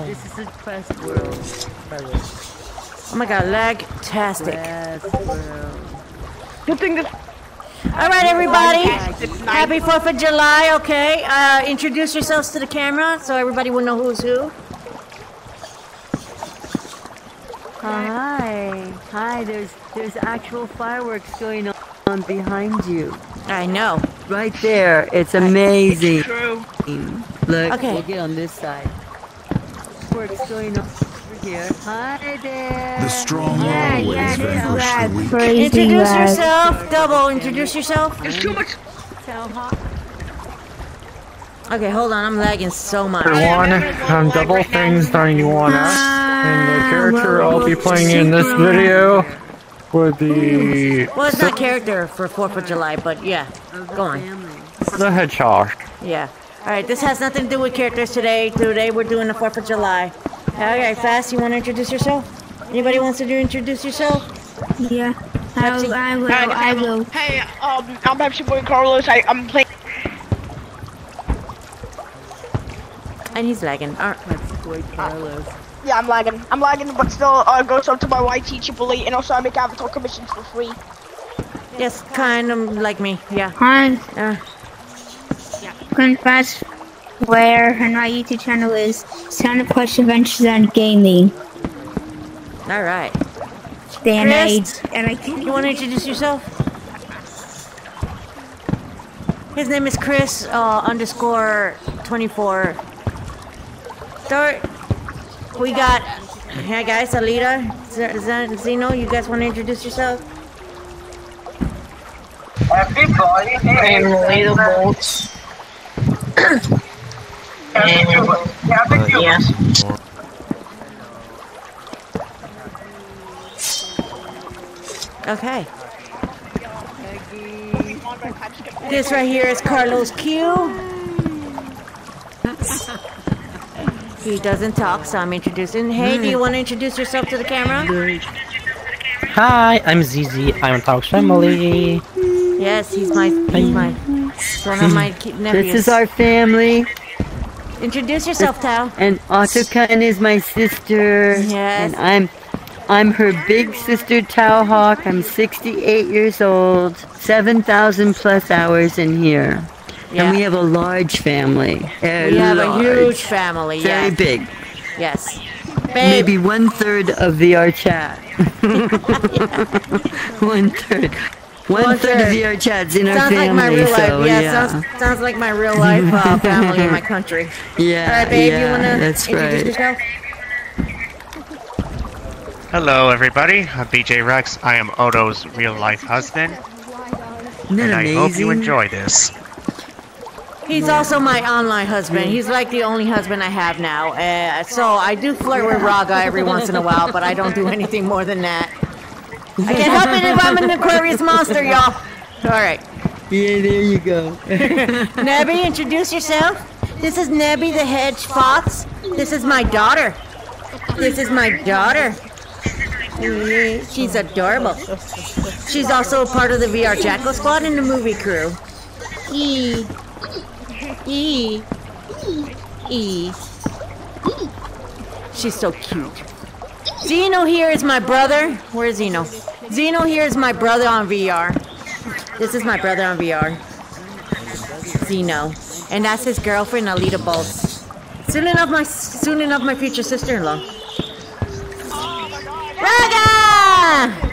This is the best world. Oh my god, lag-tastic. Best world. Good thing this. All right, everybody. Happy 4th of July, okay? Uh, introduce yourselves to the camera so everybody will know who's who. Hi. Hi, there's there's actual fireworks going on behind you. I know. Right there. It's amazing. True. Look, Okay. we'll get on this side. Fireworks going on over here. Hi there. The strong Yeah, always yeah, vanquish the weak. crazy. Introduce lad. yourself. Double, introduce yourself. There's too much. Okay, hold on. I'm lagging so much. everyone. I'm Double Things 91 and the ah. character I'll be playing in this video would be Well, it's not character for 4th of July, but yeah. Go on. the Hedgehog. Yeah. All right, this has nothing to do with characters today. Today we're doing the 4th of July. Okay, Fast, you want to introduce yourself? Anybody wants to do introduce yourself? Yeah. I will. I will. I will. Hey, um, I'm Pepsi Boy Carlos. I, I'm playing. And he's lagging. All right. That's boy Carlos. Yeah, I'm lagging. I'm lagging, but still, uh, goes up to my YT Triple Eight, and also I make avatar commissions for free. Yes, kind of like me. Yeah. Hi. Uh, Confess where and my YouTube channel is Santa Push Adventures and Gaming. all right. Then I and I can You want to introduce yourself? His name is Chris uh, underscore 24. Start. We got. Hey guys, Alita, Z- Z- Zeno, you guys want to introduce yourself? And relatable. Yeah. Okay. This right here is Carlos Q. He doesn't talk, so I'm introducing. Hey, do you hmm. want to introduce yourself to the camera? Hi, I'm Zizi. I'm Talk's family. Yes, he's my, he's my, one of my hmm. nephews. This is our family, Introduce yourself, Tao. and Otokun is my sister. Yes. And I'm, I'm her big sister Tao Hawk. I'm 68 years old, 7,000 plus hours in here. Yeah. And we have a large family. We have a huge family. Very Yeah. big. Yes. Babe. Maybe one third of VR chat. one third. One One third of your VR chats in our Sounds like family. my real life. so yeah, yeah. Sounds, sounds like my real life uh, family in my country. yeah. All right, babe, yeah, you want to That's introduce right. yourself? Hello, everybody. I'm BJ Rex. I am Odo's real life husband, Isn't that and I hope you enjoy this. He's also my online husband. He's like the only husband I have now. Uh, so I do flirt with Raga every once in a while, but I don't do anything more than that. I can't help it if I'm an Aquarius monster, y'all. All right. Yeah, there you go. Nebby, introduce yourself. This is Nebby the Hedge Fox. This is my daughter. This is my daughter. She's adorable. She's also a part of the VR Jackal Squad and the movie crew. E. E. E. She's so cute. Zeno here is my brother. Where's Zeno? Zeno here is my brother on VR. This is my brother on VR. Zeno. And that's his girlfriend, Alita Bolts. Soon enough, my soon enough, my future sister-in-law. Raga!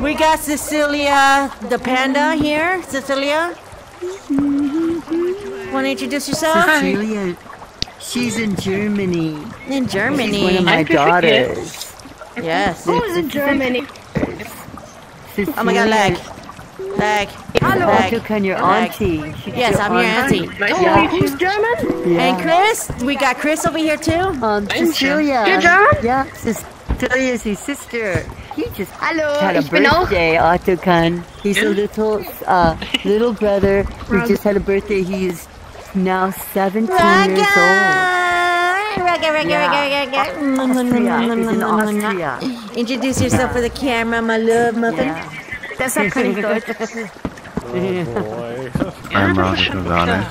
We got Cecilia the panda here. Cecilia, want to introduce yourself? Cecilia, she's in Germany. In Germany. She's one of my daughters. Yes. Who's in Germany? Oh my god, lag. Lag. Lag. Otokun, your Lag. auntie. She's Yes, I'm your auntie. Yeah. Who's German? And Chris, we got Chris over here too. Um, Cecilia. You're German? Yeah, Cecilia is his sister. He just Hallo, had a ich bin auch. birthday, Otokun. He's a little, uh, little brother who just had a birthday. He's now 17 years old. Raga, raga, Yeah. raga, raga, Austria. Mm, mm, mm, He's in raga. Austria. Introduce yourself for the camera, my love muffin. Yeah. Deshalb kann ich Deutsch. boy. I'm Roger Pagano.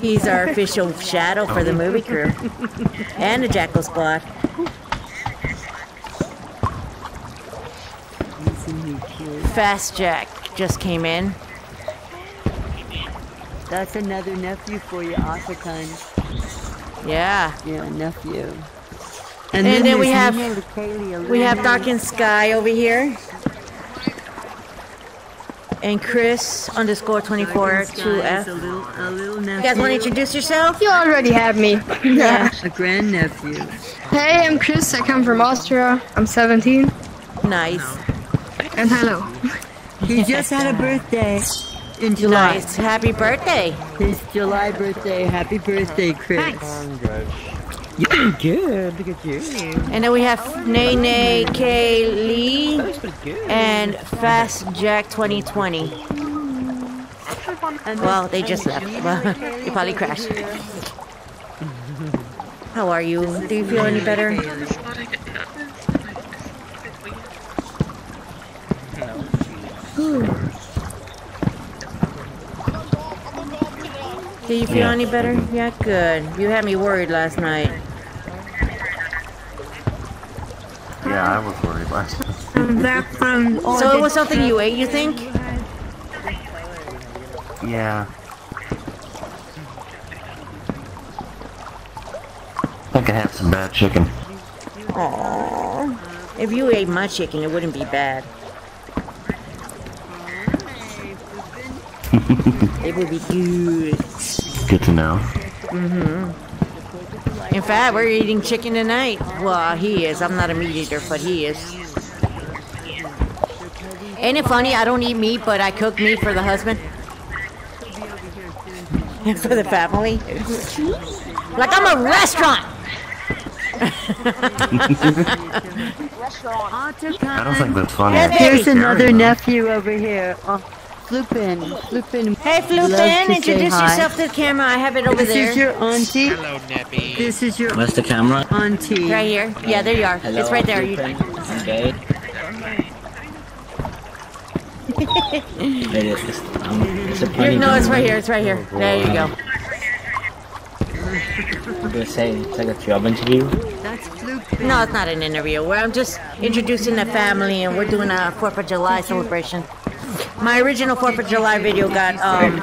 He's our official shadow for the movie crew. And the Jackal Squad. Isn't he cute? Fast Jack just came in. That's another nephew for you, Otokun. Yeah. Yeah, nephew. And then we have- Kaylee, We little have Darkened Sky over here. And Chris underscore 24 Darkened Sky 2F. A little, a little nephew. You guys want to introduce yourself? You already have me. Yeah. A grandnephew. Hey, I'm Chris. I come from Austria. I'm 17. Nice. And hello. He just had a birthday in July. Nice. Happy birthday. His July birthday. Happy birthday, Chris. I'm. You're doing good. Look at you. And then we have Nene K. Lee and Fast Jack 2020. And Well, they just left. Well, you probably crashed. How are you? Do you feel any better? Do you feel Yeah. any better? Yeah, good. You had me worried last night. Yeah, I was worried last night. I'm back from So it was something you ate, you think? Yeah. I think I had some bad chicken. Aww. If you ate my chicken, it wouldn't be bad. It would be good. Good to know. Mm-hmm. In fact, we're eating chicken tonight. Well, he is. I'm not a meat eater, but he is. Ain't it funny? I don't eat meat, but I cook meat for the husband. For the family. Like I'm a restaurant. Restaurant. I don't think that's funny. There's another nephew over here. Oh, Floopin. Floopin. Hey, loves to Floopin, introduce hi. yourself to the camera. I have it over there. This there. is your auntie. Hello, Nebby. This is your Where's the camera? auntie. Right here. Yeah, there you are. Hello, it's right there. You, Okay. Wait, is this, um, is it you, no, it's right here. It's right here. There you go. I'm gonna say it's like a job interview. That's Floopin. No, it's not an interview. Where I'm just introducing the family, and we're doing a Fourth of July celebration. My original Fourth of July video got um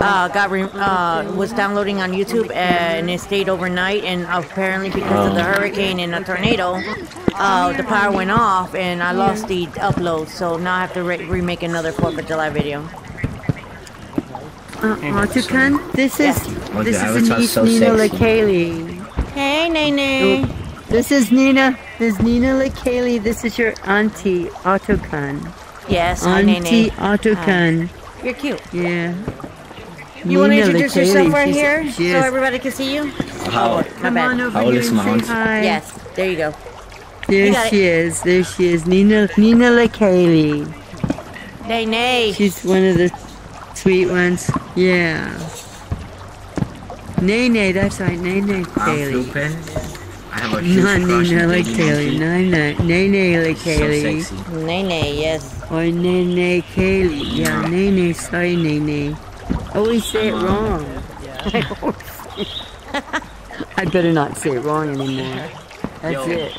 uh got re- uh was downloading on YouTube, and it stayed overnight. And apparently, because of the hurricane and the tornado, uh the power went off, and I lost the upload. So now I have to re- remake another Fourth of July video. Uh, Otokun, this is Oh, this the is avatar's niece so Nina sexy. Lakaylee. Hey, Nene. This is Nina. This is Nina Lakaylee. This is your auntie Otokun. Yes, hi, Auntie Nene. Otokun. You're cute. Yeah. You want to introduce yourself right she's- here she so everybody can see you? How? My Come on over How old here is and say hi. Yes, there you go. There You she is. There she is. Nina Nina Lakaylee. Nene. She's one of the sweet ones. Yeah. Nene, that's right. Nene I'm Kaylee. Flupin. I have a huge Not crush on like Lady Kaylee. Monkey. Nina, Nene like So Kaylee. sexy. Nene, yes. Or Nene Kaylee. Yeah, Nene. Sorry, Nene. Always say it wrong. I better not say it wrong anymore. That's it.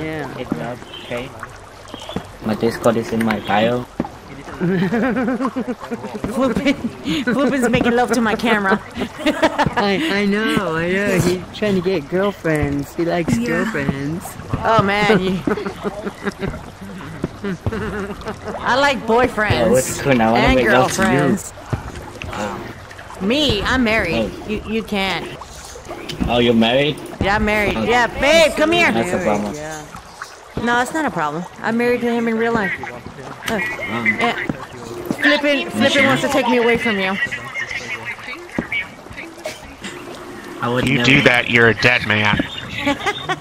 Yeah. It's not okay. My Discord is in my bio. Flippin, Flippin's making love to my camera. I, I know, I know. He's trying to get girlfriends. He likes girlfriends. Oh man, you... I like Oh, it's boyfriends cool. I wanna and make love to you. girlfriends. Me, I'm married. You you can't. Oh, you're married? Yeah, I'm married. Yeah, babe, come here. That's a problem. Yeah. No, it's not a problem. I'm married to him in real life. Uh, yeah. Flippin, Flippin wants to take me away from you. I would You never. do that, you're a dead man.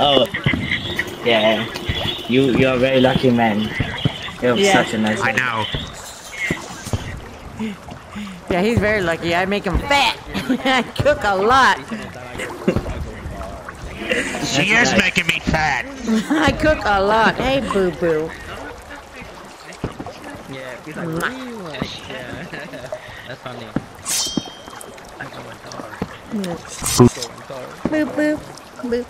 Oh, yeah. You you're a very lucky man. You're Yeah. such a nice. I know. Yeah, he's very lucky. I make him fat. I cook a lot. She is nice. making me fat. I cook a lot. Hey, boo boo. Yeah, he's like, Mwah. "Really?" like, yeah. That's funny. I'm going dark. Going dark. Boop boop boop.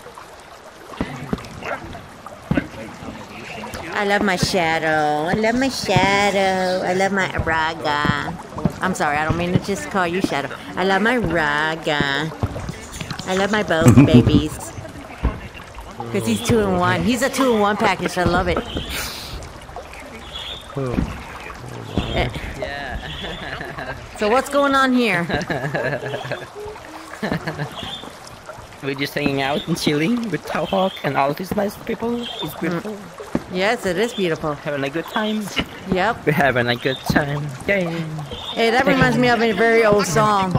I love my shadow. I love my shadow. I love my raga. I'm sorry, I don't mean to just call you shadow. I love my raga. I love my both babies. Because he's two in one. He's a two in one package. I love it. Yeah. So what's going on here? We're just hanging out and chilling with Towhawk and all these nice people. It's mm. beautiful. Yes, it is beautiful. Having a good time. Yep. We're having a good time. Yay. Hey, that reminds me of a very old song.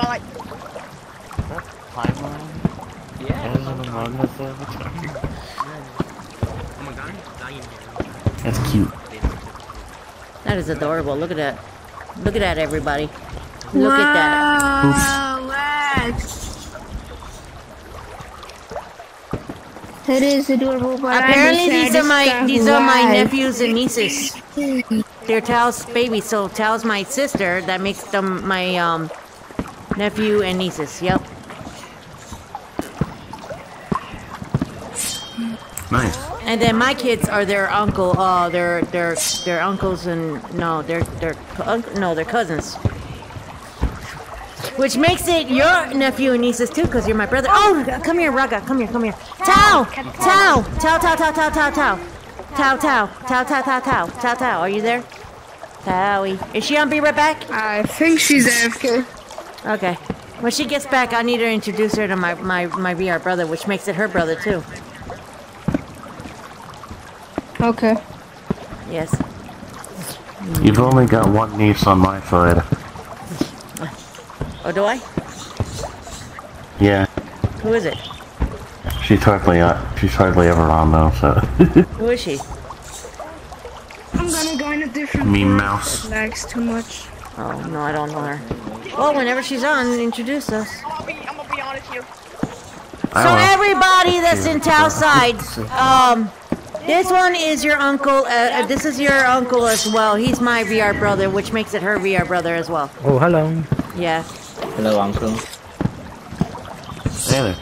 That's cute. That is adorable. Look at that. Look at that, everybody. Look at that. Wow, It is adorable, but Apparently, these are my these guy are my nephews and nieces. They're Tao's babies, so Tao's my sister. That makes them my um nephew and nieces. Yep. Nice. And then my kids are their uncle. Uh, their their their uncles and no, they're they're no, they're cousins. Which makes it your nephew and nieces too, because you're my brother. Oh, come here, Raga. Come here, come here. Tao, Tao, Tao, Tao, Tao, Tao, Tao, Tao, Tao, Tao, Tao, Tao, Tao, Tao, Tao, Tao. Are you there? Towie. Is she on? Be right back. I think she's AFK. Okay. When she gets back, I need to introduce her to my my my VR brother, which makes it her brother too. Okay. Yes. You've only got one niece on my side. Oh, do I? Yeah. Who is it? She's hardly uh, she's hardly ever on though, so Who is she? I'm gonna go in a different Mean room. mouse. It lags too much. Oh no, I don't know her. Well, whenever she's on, introduce us. I'm gonna be, I'm gonna be honest here. I So everybody that's in Tao side, um, this one is your uncle. Uh, uh, this is your uncle as well. He's my VR brother, which makes it her VR brother as well. Oh, hello. Yeah. Hello, uncle. Hey.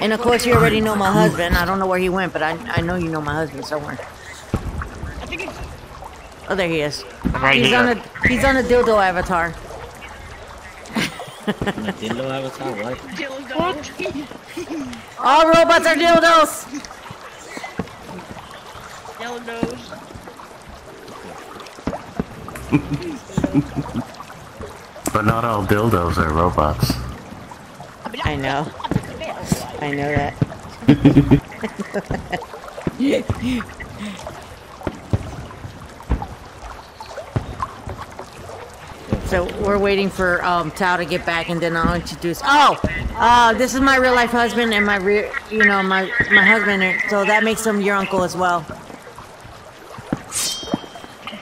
And of course, you already know my husband. I don't know where he went, but I I know you know my husband somewhere. I think Oh, there he is. Right he's here. on a he's on a dildo avatar. Dildo avatar, what? dildo. All robots are dildos. Dildos. But not all dildos are robots. I know. I know that. So we're waiting for um, Tao to get back, and then I'll introduce. Oh, uh, this is my real life husband and my real, you know, my my husband. So that makes him your uncle as well.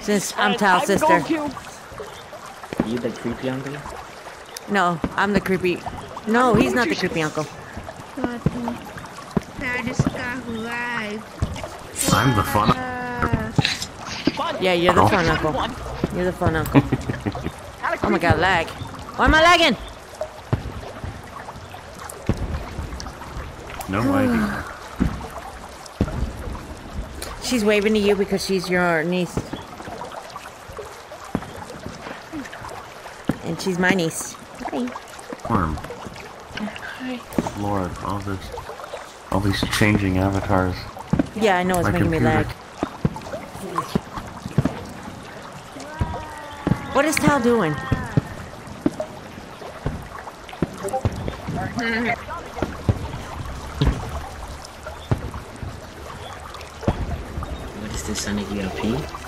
Since I'm Tao's sister. going to- You the creepy uncle? No, I'm the creepy. No, he's not the creepy uncle. Saddest guy alive. I'm the fun. Uncle. Yeah, you're the fun uncle. You're the fun uncle. Oh my god, lag. Why am I lagging? No idea. She's waving to you because she's your niece. And she's my niece. Hi. Worm. Lord, all this, all these changing avatars. Yeah, I know it's My making me lag. What is Tal doing? What is this on Sonic ERP?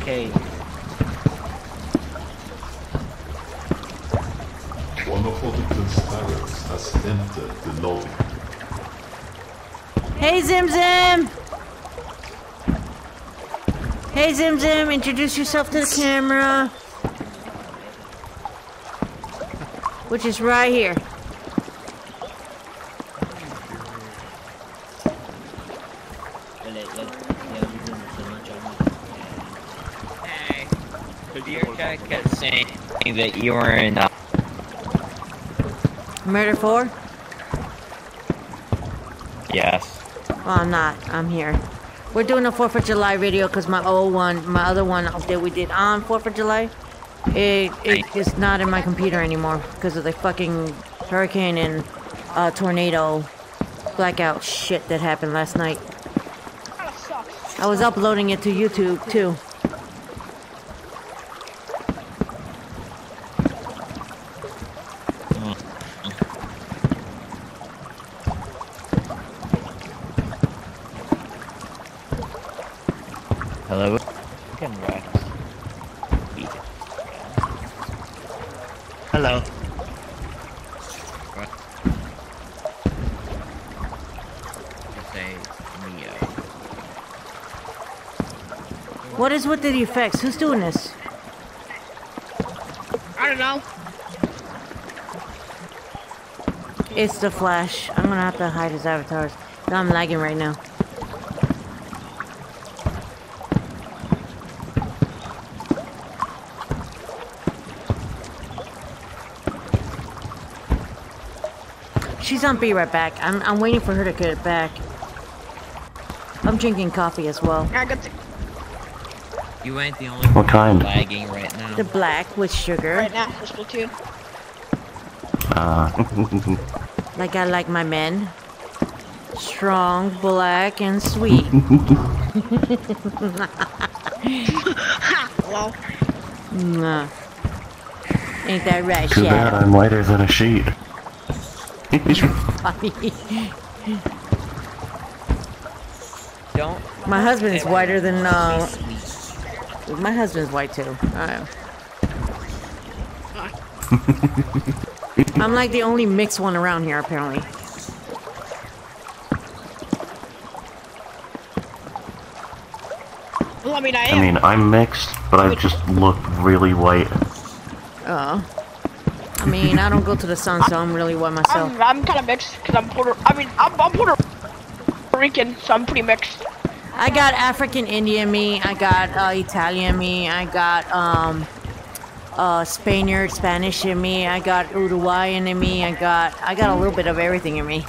More than 4K. One of Audington's parents has entered the lobby. Hey, Zim Zim! Hey, Zim Zim, introduce yourself to the camera. Which is right here. Hey, your guy kept saying that you were in. Uh, Murder 4? yes. Well, I'm not. I'm here. We're doing a 4th of July video because my old one, my other one that we did on 4th of July, it, it is not in my computer anymore because of the fucking hurricane and uh, tornado blackout shit that happened last night. I was uploading it to YouTube too. Hello. Can Rex. Hello. Just say Neo. What is with the effects? Who's doing this? I don't know. It's the Flash. I'm gonna have to hide his avatars. No, I'm lagging right now. She's on B right back. I'm, I'm waiting for her to get back. I'm drinking coffee as well. I got the You ain't the only What one kind? lagging right now. The black with sugar. right now for Splatoon. Uh, Like I like my men. Strong, black, and sweet. Well, Mwah. Ain't that right, too bad I'm lighter than a sheet. Don't. My husband's whiter than uh. My husband's white too. Uh, I'm like the only mixed one around here, apparently. well, I mean, I I am. mean, I'm mixed, but I just look really white. Oh. I mean, I don't go to the sun, so I'm really white myself. I'm, I'm kind of mixed because I'm Puerto. I mean, I'm, I'm Puerto Rican, so I'm pretty mixed. I got African Indian me. I got uh, Italian me. I got um, uh, Spaniard Spanish in me. I got Uruguayan in me. I got I got a little bit of everything in me.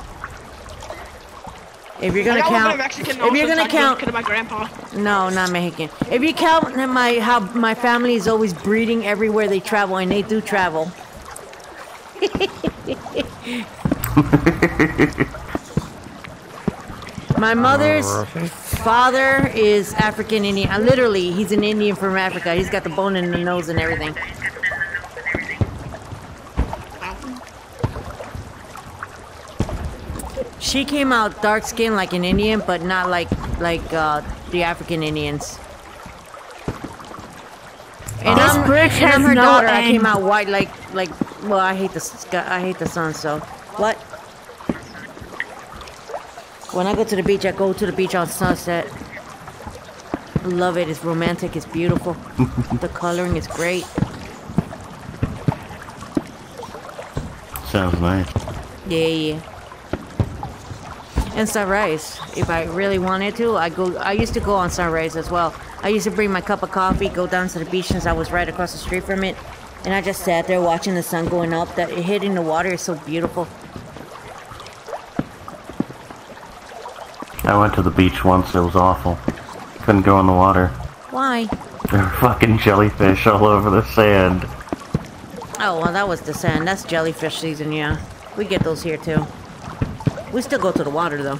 If you're gonna I got a count, Mexican if you're gonna count, my grandpa. no, not Mexican. If you count my how my family is always breeding everywhere they travel, and they do travel. My mother's father is African Indian. Literally, he's an Indian from Africa. He's got the bone in the nose and everything. She came out dark skinned like an Indian, but not like like uh, the African Indians. And This I'm, bridge and I'm her no daughter. I came out white like like. Well, I hate the sky. I hate the sun. So what? When I go to the beach, I go to the beach on sunset. Love it. It's romantic. It's beautiful. the coloring is great. Sounds nice. Yeah, yeah. And sunrise. If I really wanted to, I go. I used to go on sunrise as well. I used to bring my cup of coffee, go down to the beach since I was right across the street from it, and I just sat there watching the sun going up. That it hitting the water is so beautiful. I went to the beach once, it was awful. Couldn't go in the water. Why? There were fucking jellyfish all over the sand. Oh well, that was the sand. That's jellyfish season. Yeah, we get those here too. We still go to the water though.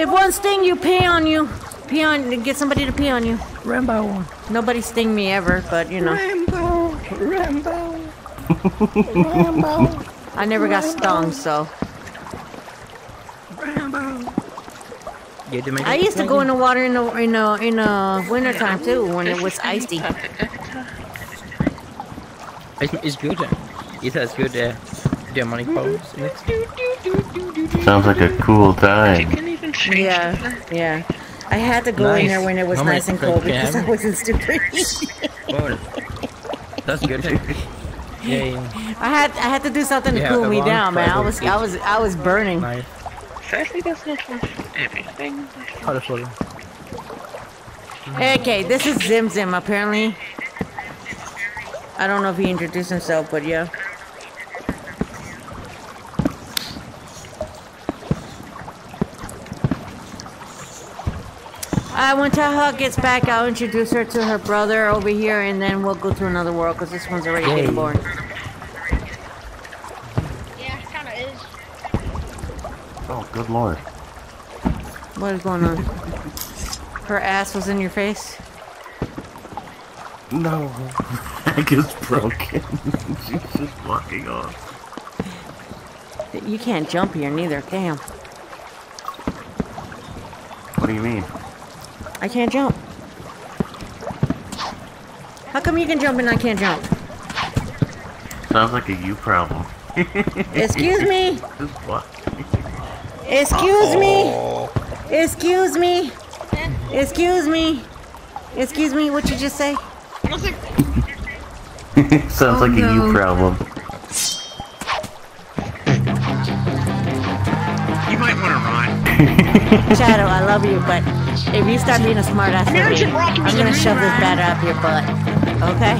If one sting you, pee on you. Pee on. Get somebody to pee on you. Rambo. One. Nobody sting me ever, but you know. Rambo. Rambo. Rambo. I never got stung, so. You do I used to go in the water in the in the in the wintertime too when it was icy. It's, it's good. It has good uh, demonic powers in it. Sounds like a cool time. Yeah, yeah. I had to go in there when it was How nice and cold because I wasn't stupid. Oh, that's good. yeah. I had I had to do something to Yeah, cool me down, man. I was I was I was burning. Nice. Sadly, that's not for everything. Colorful. Okay, this is Zim Zim. Apparently, I don't know if he introduced himself, but yeah. Uh, when Taha gets back, I'll introduce her to her brother over here, and then we'll go to another world because this one's already getting Yay. boring. Yeah, it kind of is. Oh, good lord. What is going on? Her ass was in your face. No. Egg is broken. She's just walking off. You can't jump here neither. Damn, What do you mean? I can't jump. How come you can jump and I can't jump? Sounds like a you problem. Excuse me. What? Excuse me. Excuse me. Excuse me. Excuse me. What you just say? Sounds oh, like a you problem. You might want to run. Shadow, I love you, but if you start being a smart ass I'm gonna shove this batter up your butt. Okay?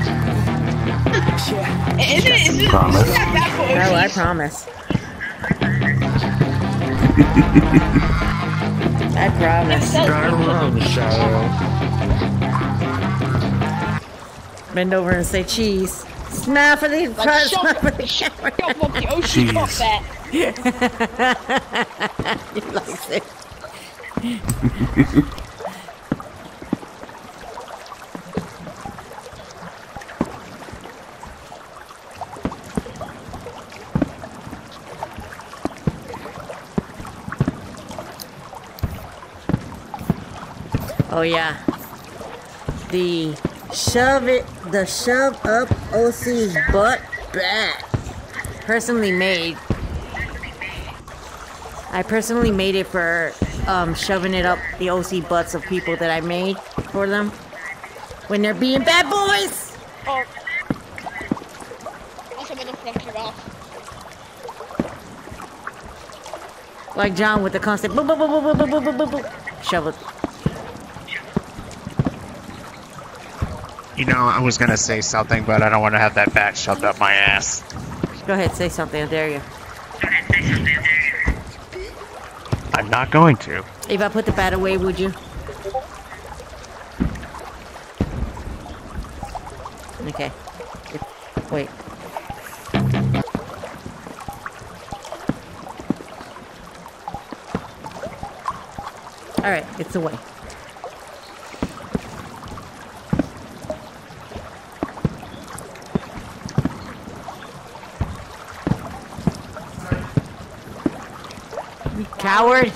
Is it? Is it? Promise. Isn't that bad for No, I OCs? promise. I promise. Bend over and say cheese. Smile for the Like, smile shove, for the shove up the OC Jeez. top there. He likes it. Oh yeah. The shove it, the shove up OC's butt back. Personally made. I personally made it for um, shoving it up the OC butts of people that I made for them when they're being bad boys. Oh. Like John with the constant boop boop boop boop boop boop boop boop. Shove it. You know, I was gonna say something, but I don't want to have that bat shoved up my ass. Go ahead, say something. I dare you. I'm not going to. If I put the bat away, would you? Okay. Wait. Alright, it's away. Coward!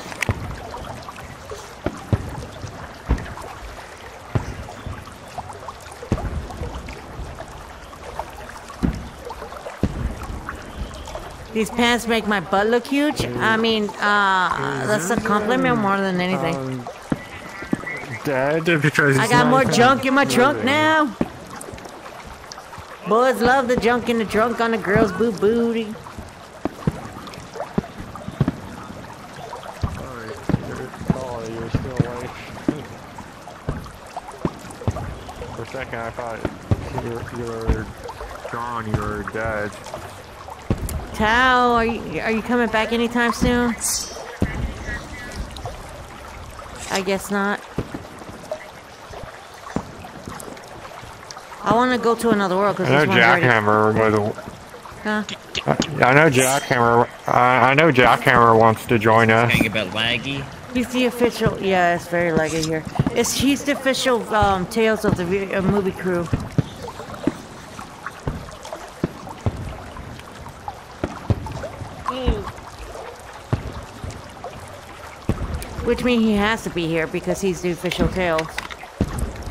These pants make my butt look huge. I mean, uh, that's a compliment more than anything. Um, Dead because I he's got more junk in my trunk living. now. Boys love the junk in the trunk on the girl's boo booty. Oh, you're still awake. For a second, I thought you were, you were gone. You were dead. Tao, are you are you coming back anytime soon? I guess not. I want to go to another world because I this know one's already. Jackhammer would. Huh? I know Jackhammer. I, I know Jackhammer wants to join us. Getting a bit laggy. He's the official. Yeah, it's very laggy here. It's he's the official um, Tales of the vi- uh, movie crew. Which means he has to be here because he's the official Tales.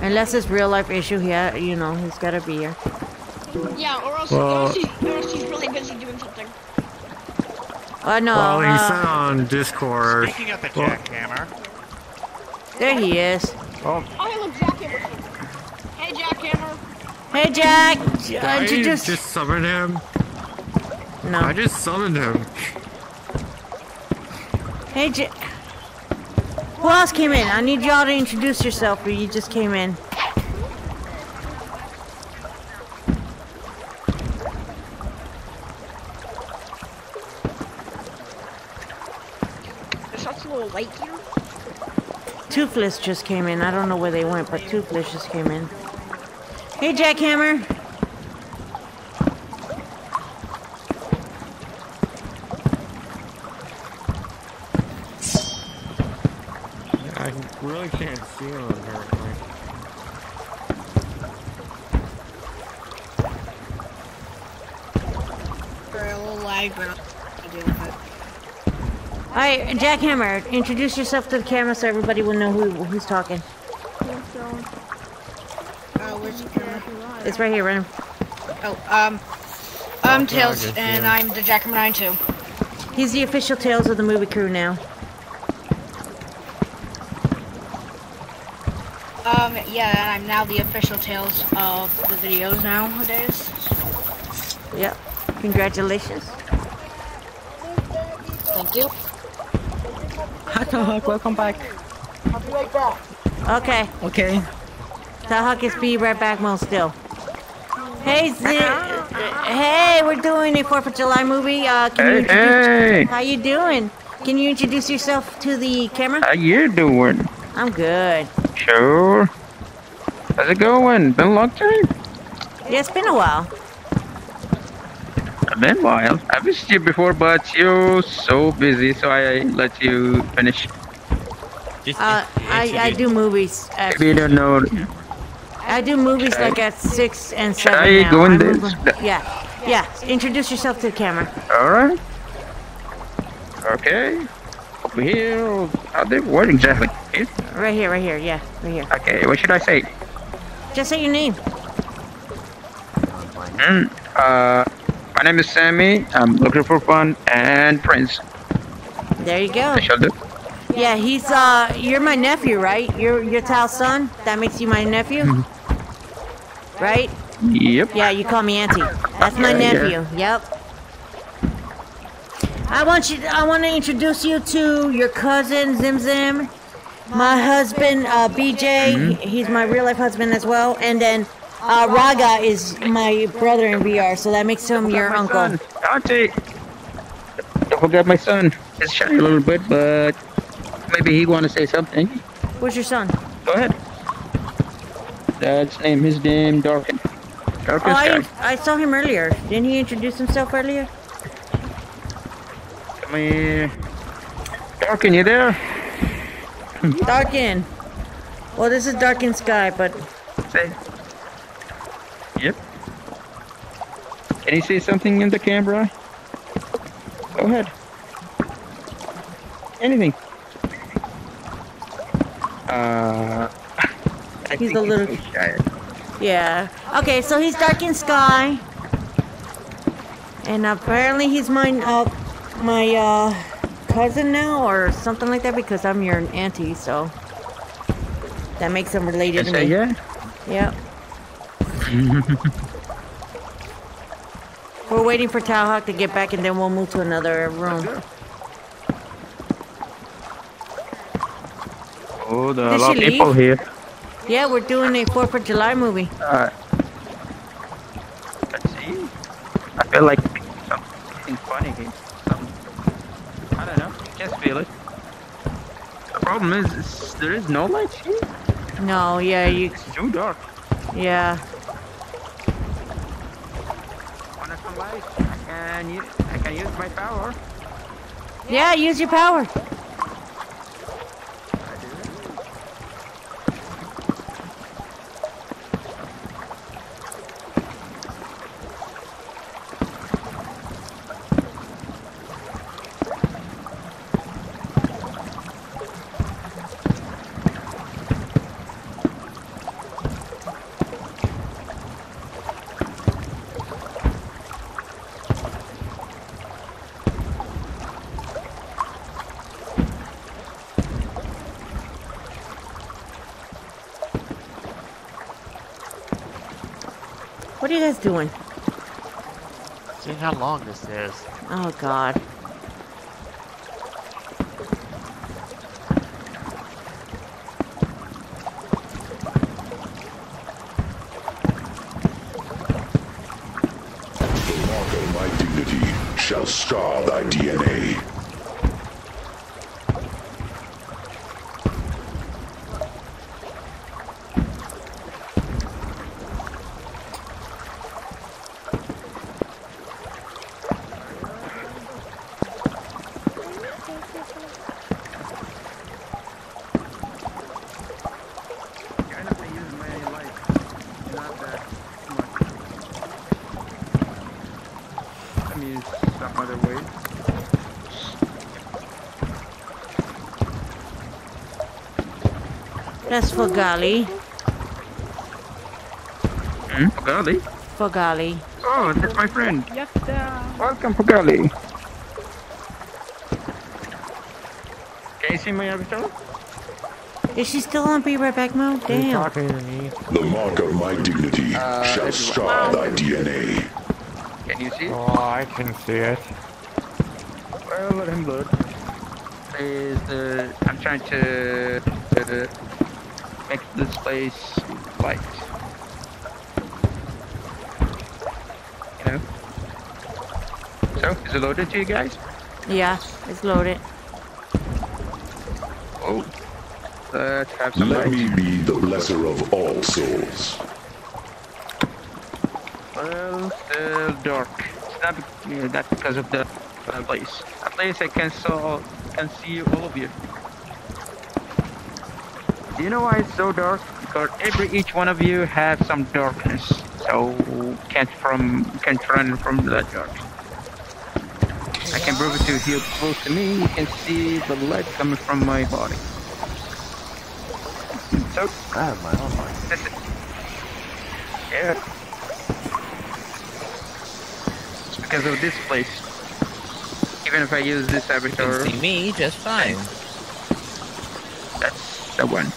Unless it's real life issue, he you know he's gotta be here. Yeah, or else, Well- or, else he's, or else he's really busy doing something. Oh no. Well, he uh, sent on Discord. Speaking of the jackhammer, there he is. Oh, Oh, hey, look, Jackhammer. Hey, Jackhammer. Hey Jack, did uh, I introduce. just summoned him? No. I just summoned him. Hey Jack. Who else came in? I need y'all to introduce yourself, or you just came in. The a here. Toothless just came in. I don't know where they went, but Toothless just came in. Hey Jackhammer. I really can't see him apparently. Hi, Jackhammer. Introduce yourself to the camera so everybody will know who who's talking. It's right here, Random. Oh, um, I'm Oh, Tails, God, and yeah. I'm the Jackhammer 9 too. He's the official Tails of the Movie Crew now. Um, yeah, and I'm now the official Tails of the videos nowadays. Yep. Congratulations. Thank you. Hack, welcome back. Okay. Okay. Tahak is be right back mode still. Hey, Z- hey, we're doing a Fourth of July movie. Uh, can you Hey, introduce? hey. How you doing? Can you introduce yourself to the camera? How you doing? I'm good. Sure. How's it going? Been a long time? Yeah, it's been a while. I've been while. I missed you before, but you're so busy, so I let you finish. Uh, I, I do movies. At, Maybe you don't know. I do movies like at six and Should seven I now. go in I'm this? moving- Yeah, yeah. Introduce yourself to the camera. Alright. Okay. Over here. How they what exactly? Here? Right here, right here. Yeah, right here. Okay, what should I say? Just say your name. Mm, uh, my name is Sammy. I'm looking for fun and friends. There you go. I shall do. Yeah, he's uh, you're my nephew, right? You're you're Tal's son. That makes you my nephew, right? Yep. Yeah, you call me auntie. That's my Yeah, yeah. nephew. Yep. I want you. I want to introduce you to your cousin Zim Zim, my husband uh, BJ. Mm-hmm. He's my real life husband as well, and then uh, Raga is my brother in VR. So that makes him your my uncle. son. Auntie. Don't forget my son. He's shy a little bit, but maybe he want to say something. Where's your son? Go ahead. Dad's name His name Darkin. Oh, Darkin I, Sky. I saw him earlier. Didn't he introduce himself earlier? Come here. Darkin, you there? Darkin. Well, this is Darkin Sky, but Say. Yep. Can you see something in the camera? Go ahead. Anything. Uh. I He's a little- so shy. yeah. Okay, so he's dark in Sky, and apparently he's my uh, my uh, cousin now, or something like that, because I'm your auntie. So that makes him related to me. yeah. Yep. We're waiting for Towhawk to get back, and then we'll move to another room. Oh, there are Did a lot of people leave? here. Yeah, we're doing a Fourth of July movie. Alright. let's see. I feel like something funny here. Some, I don't know. Just feel it. The problem is, is there is no light here. No, yeah, you, It's too dark. yeah. Wanna some light? I can use, my power. Yeah, use your power. Doing? See how long this is. Oh God. The my dignity shall scar thy DNA. Kind of use my life. Not that much. Let me use some other way. That's Fogali. Hmm? Pugali? Fogali. Oh, that's my friend. Welcome, Pugali. Can you see my avatar? Is she still on be right back mode? Damn. talking to me. The mark of my dignity Uh, shall everyone. scar thy DNA. Can you see? It? Oh, I can see it. Well, let him load. Is the I'm trying to uh, make this place light. You know. So, is it loaded to you guys? Yeah, it's loaded. Oh, let's have some Let light. me be the blesser of all souls. Well, still dark. It's not, be- you know, not because of the uh, place. At least I can saw can see all of you. Do you know why it's so dark? Because every each one of you have some darkness, so can't from can't run from that dark. I can prove it to you. If you're close to me, you can see the light coming from my body. So, I have my own light. this is, yeah. Because of this place. Even if I use this avatar, See me just fine. that's the one.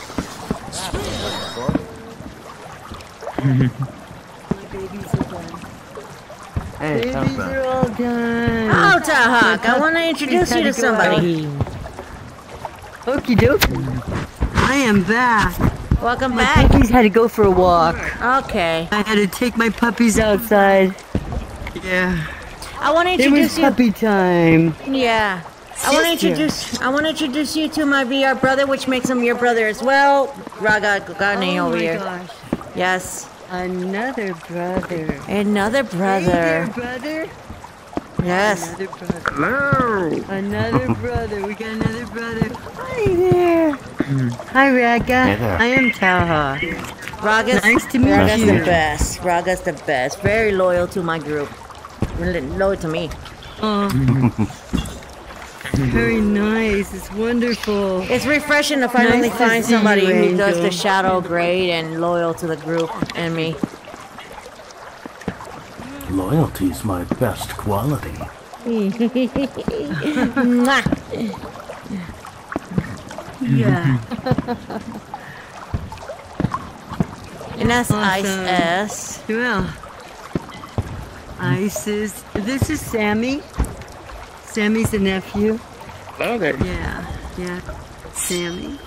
Hey, Babies how's that? are all done. Oh, Tahak, I want to introduce you to somebody. Okie dokie. I am back. Welcome My back. puppies had to go for a walk. Okay. I had to take my puppies outside. Yeah. I want to introduce you. It was introduce you. puppy time. Yeah. I want to Sister. introduce. I want to introduce you to my VR brother, which makes him your brother as well. Raga Gugane oh over my here. gosh. Yes. Another brother. Another brother. Hey there, brother. brother. Yes. Another brother. Hello. Another brother. We got another brother. Hi there. Hi, Raga. Hey there. I am Taha. Raga's, Nice to meet Raga's you. the best. Raga's the best. Very loyal to my group. Really Loyal to me. Oh. Very nice. It's wonderful. It's refreshing to finally Nice to find you, somebody who does the shadow grade and loyal to the group and me. Loyalty's my best quality. Mwah. Yeah. and that's Ice Awesome. S. Well, Isis. This is Sammy. Sammy's a nephew. Hello there. Yeah, yeah. Sammy.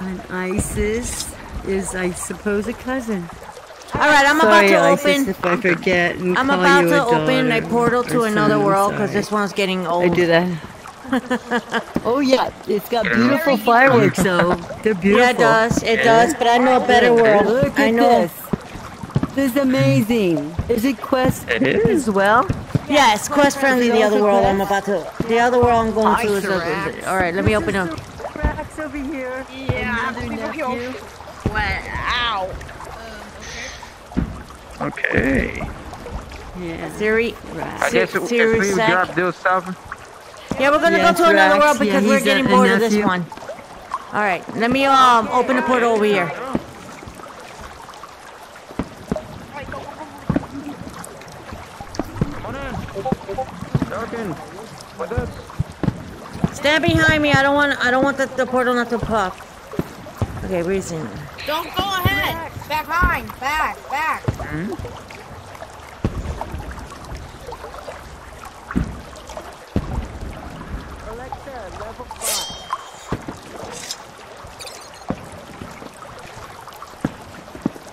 And Isis is, I suppose, a cousin. All right, I'm Sorry, about to Isis, open. if I forget and I'm call about you to a open a portal to another son, world because this one's getting old. I do that. oh yeah, it's got beautiful fireworks though. They're beautiful. Yeah, it does. It does. But I know a better world. Look I at know. this. This is amazing. Is it Quest It is. as well? Yeah, it's quest friendly. The other world I'm about to. The other world I'm going to is. Ice All right, let me open up. Rex over here. Yeah, Another people. Wow. Okay. Yeah. Siri. I Si- guess if Siri we Sec. drop those stuff, Yeah, we're gonna Yes, go to another Rex. world Yeah, because we're getting bored of this one. All right, let me um open the portal over here. working. Stand behind me. I don't want. I don't want the, the portal not to pop. Okay, reason. Don't go ahead. Back behind. Back. Back. Mm hmm?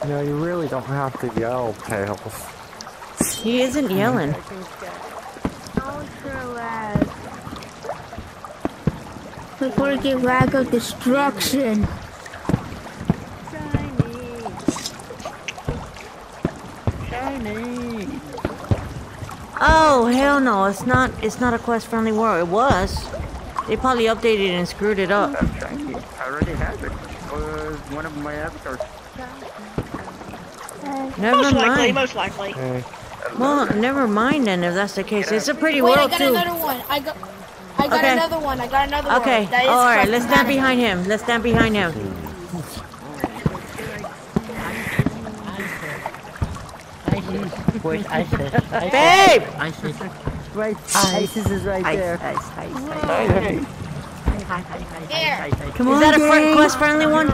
No, you really don't have to yell, Tails. He isn't yelling. Ultra lag. Before it get lag of destruction. shiny Oh hell no! It's not. It's not a quest friendly world. It was. They probably updated and screwed it up. Shiny. I already have it. It was one of my avatars. Never most likely, most likely. Well, never mind then if that's the case. It's a pretty Wait, I got too. another one. I got. I got Okay. another one. I got another one. Okay. That is All right. Let's stand behind him. Let's stand behind him. Where's Isis? Babe! Isis. Right, ISIS is right there. Here. Come Is on, that a fr- gang. quest friendly one?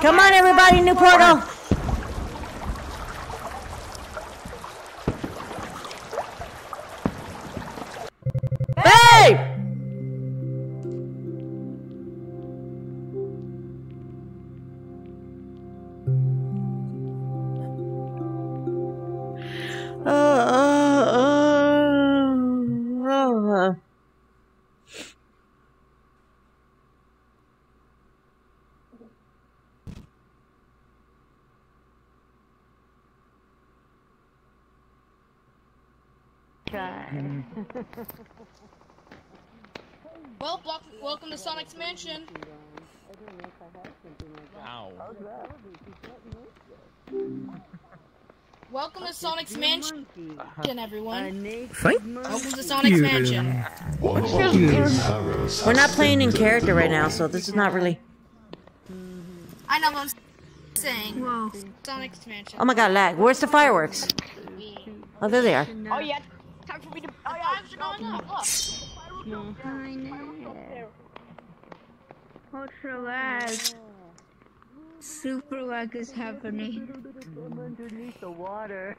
Come on, everybody, new portal. Well, wel- welcome to Sonic's Mansion. Wow. Welcome to Sonic's Mansion, everyone. Thank Welcome to Sonic's Mansion. One of these arrows We're not playing in character right now, so this is not really. I know what I'm saying. Sonic's Mansion. Oh my god, lag. Where's the fireworks? Oh, there they are. Oh yeah, time for me to. Oh yeah, Fives are going up. Look. Ultra lag. Super lag is happening. underneath the water.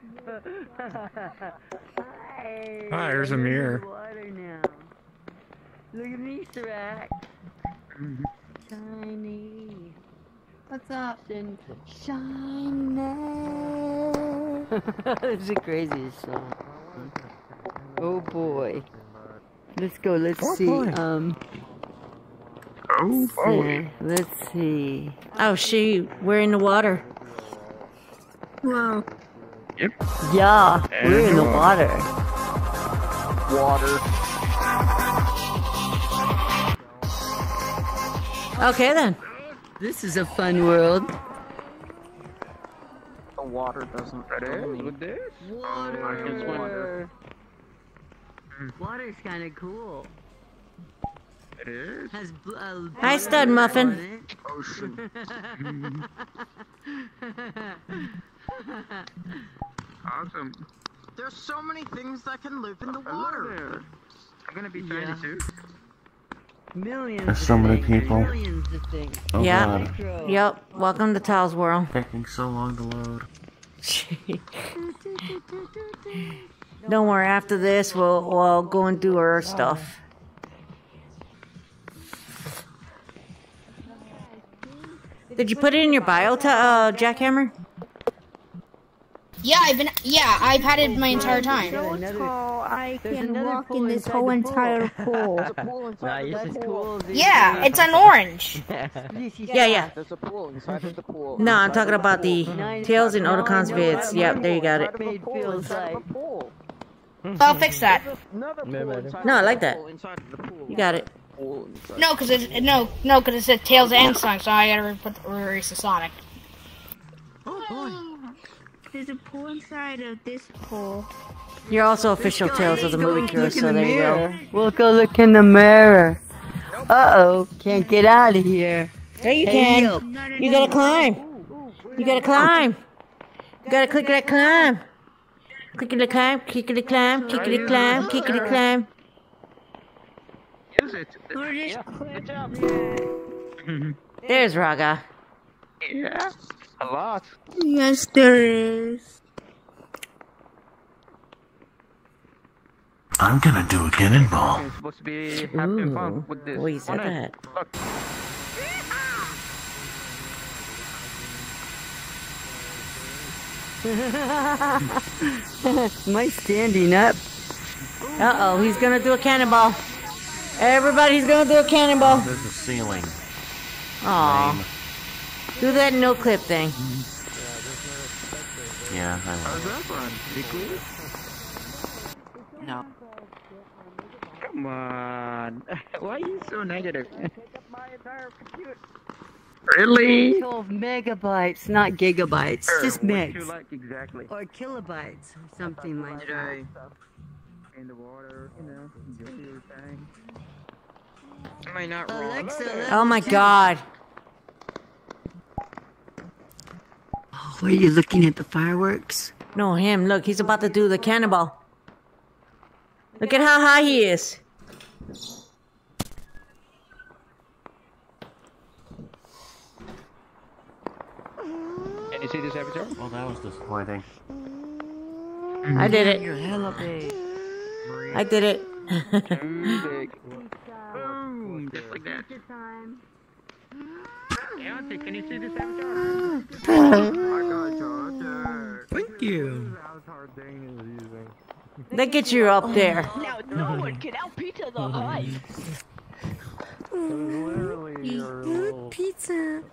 Hi. Ah, there's a mirror. Water now. Look at me, Serac. Shiny. What's up? Shin- Shiny. it's the craziest song. Oh boy. Let's go. Let's Oh, see. boy. Um. Oh, yeah, let's see. Oh shoot, we're in the water. Wow. Yep. Yeah, we're in the And, water. Water. Okay then. This is a fun world. The water doesn't That kill is me. with this? Water. Water's kind of cool. It is. Has bl- uh, Hi, Stud Muffin. Ocean. Awesome. There's so many things that can live in the water. there. I'm gonna be shiny Yeah. too. Millions. There's of so many things, people. Millions. Oh Yeah. god. Yep. Welcome to Tiles World. Taking so long to load. Don't worry. After this, we'll we'll go and do our stuff. Did you put it in your bio, to, uh, Jackhammer? Yeah, I've been. Yeah, I've had it my entire time. So tall, I can walk in this whole entire pool. There's a pool inside Nice. of That's the pool. cool. Yeah, it's an orange. Yeah, yeah. There's a pool inside the pool. No, I'm talking about the. Tails and Otokun's vids. Yep, there you got it. Inside of a Made pool, feels inside of like- a pool. I'll fix that. No, pool madam. inside No, I like that. pool, Inside of the pool. You got it. No, cause it no no, cause it said Tails and Sonic, so I gotta re- put erase the Sonic. Oh boy. There's a pool inside of this pool. You're also official Tails of the Movie Crew, so the there you go. We'll go look in the mirror. Uh oh, can't get out of here. There you Hey, can. yo. You gotta climb. You gotta climb. You gotta click that climb. Clickety climb, clickety climb, clickety climb, clickety climb. Use it. Or just Yeah. click. There's Raga. Yeah. A lot. Yes, there is. I'm gonna do a cannonball. I'm supposed to be having fun with this. Ooh, you said that. Look. Am I standing up? Uh oh, he's gonna do a cannonball. Everybody's gonna do a cannonball. There's a ceiling. Aw. Do that no clip thing. Yeah, I How's know. that fun? No. Come on. Why are you so negative? Really? 12 megabytes, not gigabytes, just What megs. you like exactly? Or kilobytes, or something like that. In the water, you know, enjoy your time. Am I not wrong? Alexa, Oh my god. Oh, were you looking at the fireworks? No, him. Look, he's about to do the cannonball. Look at how high he is. Can you see this avatar? Well, that was disappointing. I did it. You're hella big. I did it. Boom! Just like that. Deontay, can you see this avatar? Thank you. Look at you up there. Now no one can out pizza the hype. Pizza. Pizza,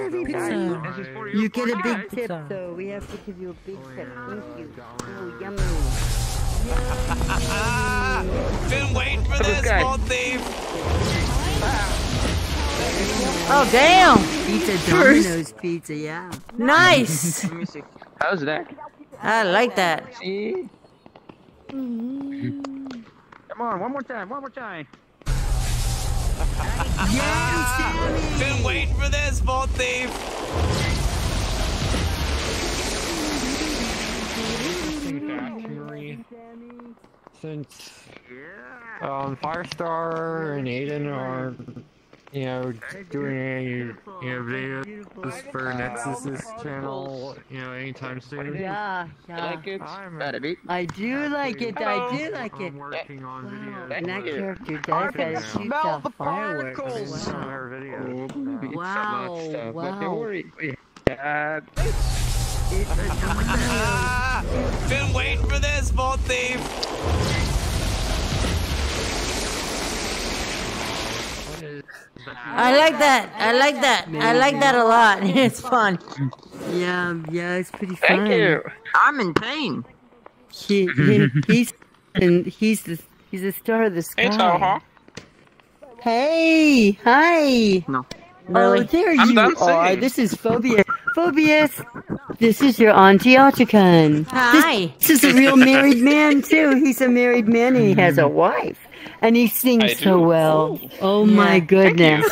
everybody. This is for You you. get a big guys. tip, though. We have to give you a big oh, tip. Thank you. Oh, yummy. Been waiting for This this, guy. thief. Oh, damn. Pizza Domino's pizza, yeah. Nice. Let me. How's that? I like that. See? Mm-hmm. Come on, one more time, one more time. Been waiting for this, old thief. Factory. Since um, Firestar and Aiden are, you know, doing any, you know, videos for Nexus's channel, you know, anytime soon. Yeah, You yeah. like it? I'm Better be. I do like it. I do like it. I'm working on videos. And that for character does can that shoots smell out the fireworks. particles. some videos. It's Wow, a lot of stuff, but wow. don't worry. We have Been waiting for this, old thief. What is that? I like that. I like that. I like that a lot. It's fun. Yeah, yeah, it's pretty fun. Thank you. I'm in pain. He, he, he's and he's the he's the star of the sky. Hey, Toho. Hey, hi. No. Oh, there I'm you done are. singing. This is Phobius. Phobius, this is your auntie Otokun. Hi. This, this is a real married man too. He's a married man and he has a wife, and he sings so do. well. Oh Yeah. my goodness.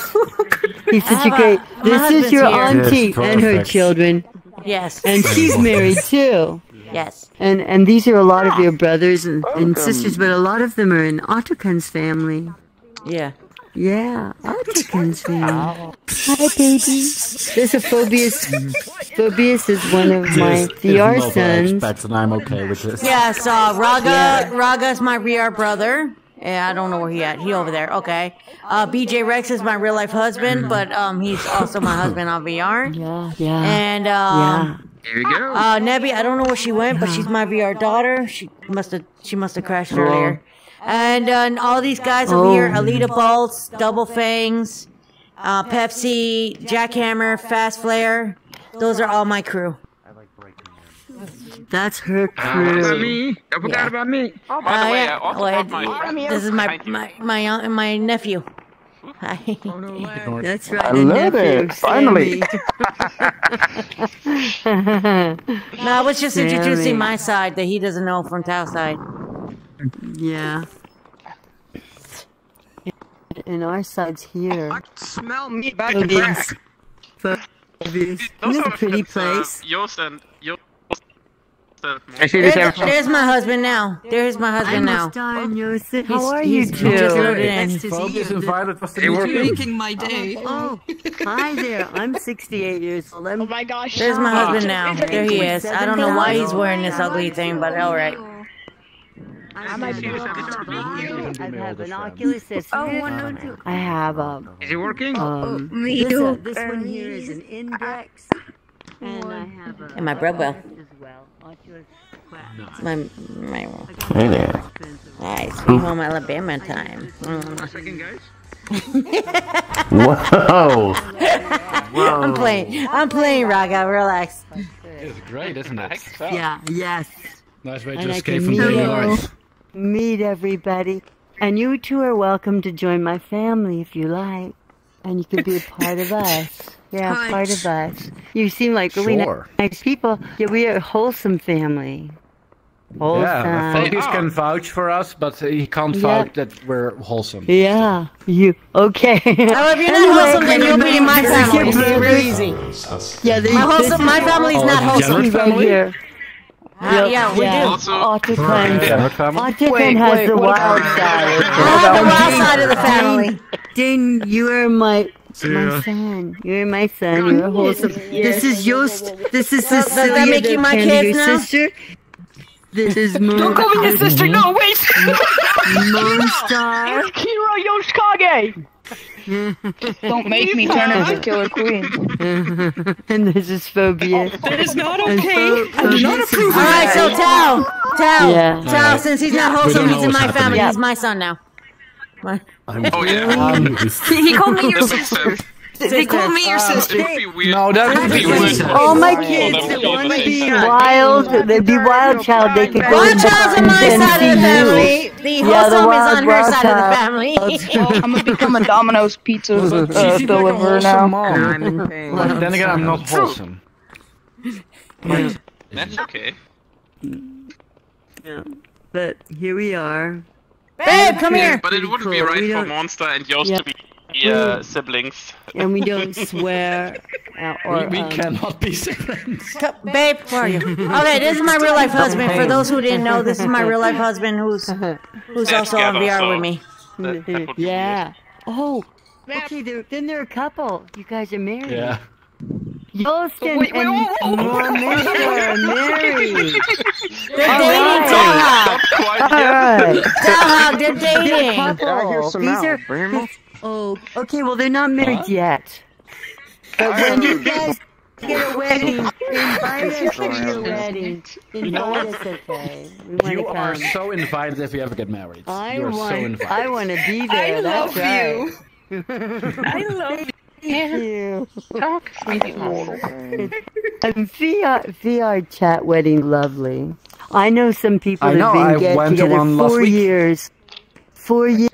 He's such a great. This is your here. auntie Yes, and her perfect. children, Yes. and she's married too. Yes. And and these are a lot of your brothers and, and sisters, but a lot of them are in Otokun's family. Yeah. Yeah, Otokun's family. Hi, baby. There's a Phobius. Phobius is one of my There's- there's VR no sons. Expects, and I'm okay with this. Yes, uh, Raga, Yeah. Raga's my VR brother. Yeah, I don't know where he at. He over there. Okay. Uh, BJ Rex is my real life husband, but um, he's also my husband on VR. Yeah, yeah. And yeah. um, Here we go. uh, Nebby, I don't know where she went, but she's my VR daughter. She must have she must have crashed earlier. And, uh, and all these guys over here: Oh. Alita Bolts, Double Fangs, uh, Pepsi, Jackhammer, Fast Flare. Those are all my crew. That's her Don't forget about crew. me. Don't forget Yeah. about me. Oh, Uh, the way, yeah. I also Well, my it- this is my my my uh, my nephew. Hi. That's right. I the love it. Finally. No, I was just introducing my side that he doesn't know from Tao side. yeah. And our side's here. I smell me back in Phobius. back. Phobius. Isn't a pretty place? Your Yost and Yost and I see this There's, avatar. there's my husband now. There's my I'm husband now. Stein Joseph. How are he's- you he two? just loaded in. Nice to see Focus you. and Violet was Hey, we're Making my day. Oh, hi there. I'm 68 years old. I'm Oh my gosh. There's my husband now. There he is. I don't know why he's wearing this ugly thing, but all right. I might be able to I have an Oculus Rift. I have a Is it working? um. Me This, too. uh, this one here is an index, and I have a. And my bread well. as My, my, Hey there. nice. Sweet home Alabama time. Mm. Whoa. I'm playing. I'm playing, Raga. Relax. It's great, isn't it? Yeah, yes. Nice way And to I escape from meet, daily meet everybody. And you two are welcome to join my family if you like. And you could be a part of us. Yeah, Hi. part of us. You seem like really Sure. nice people. Yeah, we are a wholesome family. Wholesome. Yeah, Phoebus can vouch for us, but he can't Yeah. vouch that we're wholesome. Yeah, you okay? Oh, if you're not wholesome, then you'll be in my family. It's real easy. Yeah, they, My wholesome, my family's not wholesome. right here. Uh, yeah, we do. Otokun. Yeah, what family? Wait, has wait, the wild side. I have the wild side of the family. Dane, Dane, you are my my Yeah. son. You're my son. Oh, You're wholesome. This is Yost. This is Does that Cecilia, make you my Canada kids now? sister. This is Moon. Don't call me your sister. No, wait. Moonstar. Kira Yoshikage! Don't make me turn into Killer Queen. and this is Phobia. Oh, that is not okay. Pho- I do not approve is- of All right, so that. Tao, Tao, Yeah. Tao. Alright. Since he's not wholesome, he's in what's my family. happening. He's my son now. My- I'm yeah. confused. He called me your sister. They Sister. called me your sister. It'd be weird. No, that would be weird. weird. All my Oh, kids that would be want to be wild, they'd be wild child. They could go Wild in child's on my and side see of the you. family. The Yeah, the wholesome is wild, on her wild side of the child. family. I'm gonna become a Domino's pizza But uh, she seems like a deliverer wholesome now. mom. I'm in pain. But then again, I'm not wholesome. That's okay. Yeah. But here we are. Babe, come here. But it wouldn't be right We for don't- Monster and Yost Yeah. to be uh, siblings. And we don't swear. uh, or, We, we um, cannot be siblings. Co- Babe, where are you? Okay, this is my real life husband. For those who didn't know, this is my real life husband who's who's They're also on VR so- with me. That, that Yeah. Oh. Okay, then they're a couple. You guys are married. Yeah. Yost and, Wait, wait, and married. They're All dating, right. Taha. All right. Taha, they're They're a dating. couple. These are, oh, okay. Well, they're not married yet. But when you guys get a wedding, invite us to your wedding. Invite us, okay? We You to are come. so invited if we ever get married. I you are want. so invited. I want to be there. I That's love right. you. I love you. Thank you. Talk, sweetie. And VR, VR chat wedding, lovely. I know some people I that know, have I been get went to together one four years. Four ye-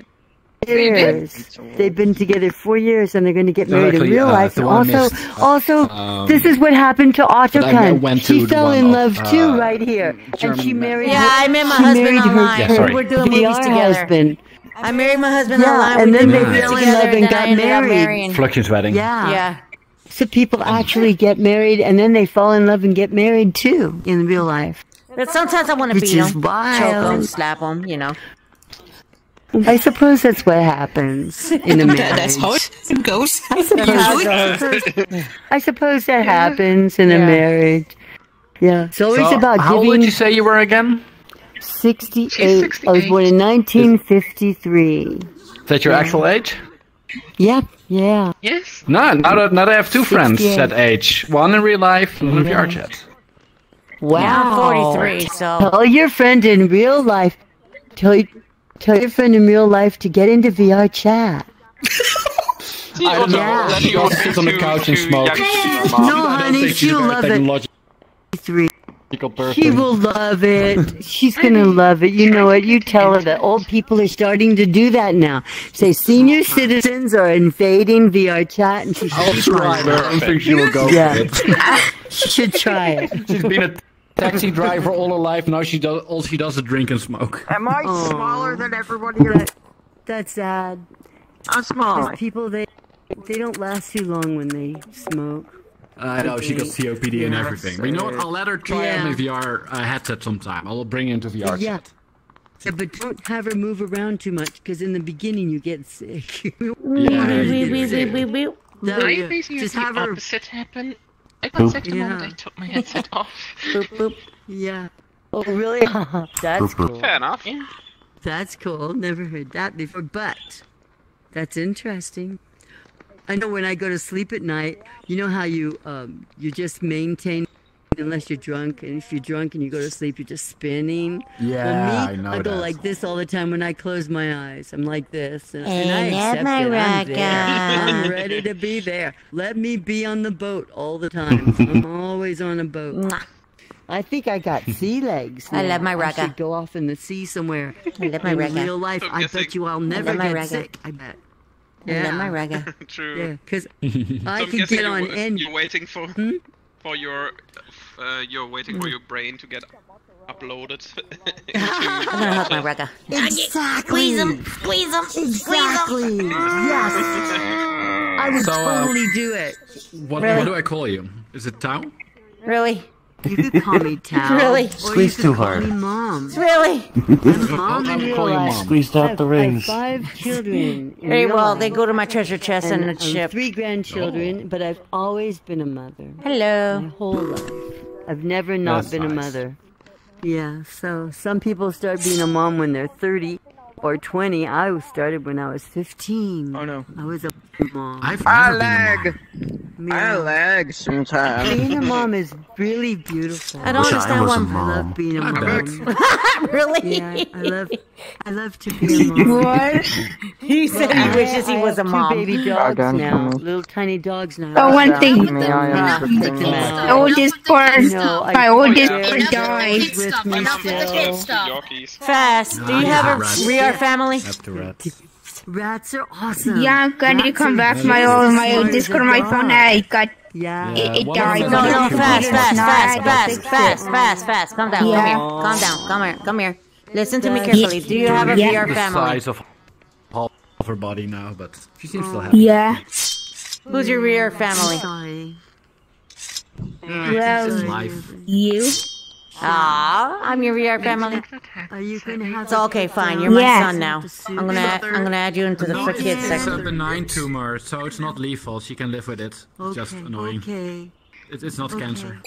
years. They've been together four years, and they're going to get married in real uh, life. And also, missed, also, um, this is what happened to I Otokun. went She fell one in of, love too, uh, right here, and she married. Yeah, her- I met my she husband married her online. Yeah, sorry. We're doing movies together. husband. I married my husband Yeah, online. and we then they fell in love and then got I ended up married. marrying. Fluxion's wedding. Yeah. Yeah. So people actually get married, and then they fall in love and get married too in real life. But sometimes I want to Which beat is wild. choke him, slap them, you know. I suppose that's what happens in a marriage. That's how it goes. I suppose, I suppose that happens in a marriage. Yeah, it's always So, about how old giving. did you say you were again? 68. I was born in 1953. Is that your actual age? Yep, yeah. Yes. No, now that, now that I have two friends that age. One in real life, one in Yeah. VR chat. Wow. I'm 43, so. Tell your friend in real life. Tell you, tell your friend in real life to get into VR chat. I don't know. Yeah. Let me go on the couch and smoke. No, honey, she'll love it. Three. Person. She will love it. She's gonna love it. You know what? You tell her that old people are starting to do that now. Say senior citizens are invading VR chat, and she I'll try, but I don't think she will go Yeah. it. She should try it. She's been a taxi driver all her life. Now she does all she does is drink and smoke. Am I Oh. smaller than everybody here? That, that's sad. I'm small. People they they don't last too long when they smoke. I know she got COPD and Yeah. everything. But you know what? I'll let her try Yeah. out my VR uh, headset sometime. I'll bring her into VR. Yeah. chat. Yeah, but don't have her move around too much, because in the beginning you get sick. Yeah. You Beep, get beep, beep, sick. beep, beep. No, yeah. basically Just had have the her. opposite happen. I got sick the moment Yeah. I took my headset off. Boop, boop. Yeah. Oh, really? That's cool. Fair enough. Yeah. That's cool. Never heard that before, but that's interesting. I know when I go to sleep at night, you know how you um you just maintain unless you're drunk, and if you're drunk and you go to sleep, you're just spinning. Yeah, well, I me, know I go that. like this all the time when I close my eyes. I'm like this, and, and I accept my it. I'm, Raga? there. I'm ready to be there. Let me be on the boat all the time. I'm always on a boat. I think I got sea legs. Now. I love my I Raga. should go off in the sea somewhere. I love my in Raga. real life, I bet you I'll never get sick. I bet. I love my Raga. True. Yeah, because So I I'm could get on you're, any. you're waiting for Hmm? for your uh, you're waiting Hmm. for your brain to get uploaded. I'm gonna hug my Raga. Exactly. Squeeze him. Squeeze him. Exactly. Yes. I would So, uh, totally do it. What, Really? what do I call you? Is it Tao? Really? You could call me Tao. Really? Or Squeeze too hard. Mom. Really? I'm mom I'll call you. Mom. Squeezed out the I have rings. five children. in Very well. They go to my treasure chest and, and and the ship. three grandchildren, but I've always been a mother. Hello. My whole life. I've never not That's been a mother. Yeah, so some people start being a mom when they're 30 or 20. I started when I was 15. Oh no. I was a mom. I've I never a lag. mom. I lag sometimes. Being a mom is really beautiful. I don't Wish understand was why. I love mom. being a I mom. really? Yeah, I love, I love to be a mom. What? He said he I- wishes he was a have two baby dogs done now, little tiny dogs now. Oh, one thing. Me, I am Ah, freaking check them out. My oldest born, No, I- my oldest Yeah. born died. With Stuff, me enough with the kid still. stuff. Yorkies. Fast. Do you have a rats. We Are family? That's the rats. Rats are awesome. Yeah, I'm going to Rats come are back. just My as old, my smart old as Discord a on my phone. dog. I got Yeah. it, it one died. of No, them no, is fast, too fast, Nah, I fast, got fast, fixed fast, it. fast, fast. Calm down. Come Yeah. here. Calm down. Come here. Come here. Listen to me carefully. Do you have a Yeah. VR The family? size of half of her body now, but she seems still happy. Yeah. Who's your VR family? Sorry. Well, It's life. you. Ah, I'm your VR family. Are you gonna have? It's okay, fine. You're my Yeah. son now. I'm gonna I'm gonna add you into the for kids It's section. a benign tumor, so it's not lethal. She can live with it. It's Okay. just annoying. Okay. It, it's not Okay. cancer.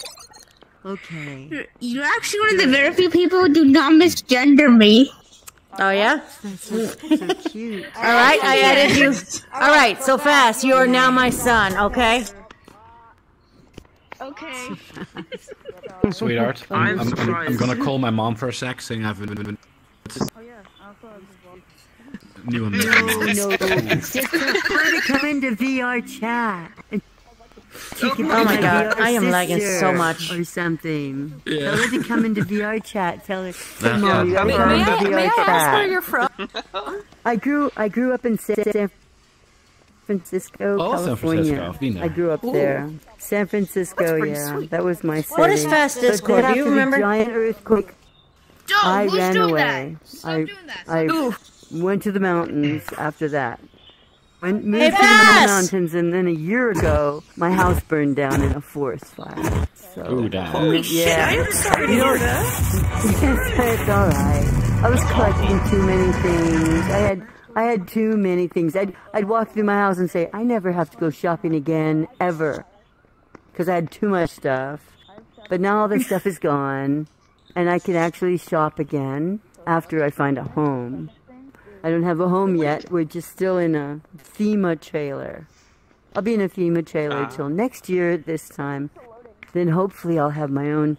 Okay. You're actually one of the very few people who do not misgender me. Oh yeah. That's so, so cute. All right, I added you. All right, so fast. You are now my son. Okay. Okay. Sweetheart, I'm, I'm, I'm, I'm gonna call my mom for a sec, saying I've oh, been. New and No, no. Just tell to come into VR chat. And Oh my God, I am lagging so much. Or something. Yeah. Tell her to come into VR chat. Tell her, Yeah. come on, you gotta May, may, I, VR may I ask where chat. you're from? I grew, I grew up in San Francisco, Oh, San California. Francisco, I've been there. I grew up Ooh. there. San Francisco, yeah, sweet. that was my city. What is fast But Discord? Do you after the remember? giant earthquake, Joe, I who's ran doing away. that? Stop I, doing that. I Ooh. went to the mountains after that. Went moved Hey, to the mountains, and then a year ago, my house burned down in a forest fire. So, Ooh, damn. Holy shit. I am sorry to hear know- that. it's all right. I was collecting too many things. I had I had too many things. I'd I'd walk through my house and say, I never have to go shopping again ever, because I had too much stuff. But now all the stuff is gone, and I can actually shop again after I find a home. I don't have a home yet. We're just still in a FEMA trailer. I'll be in a FEMA trailer till next year at this time. Then hopefully I'll have my own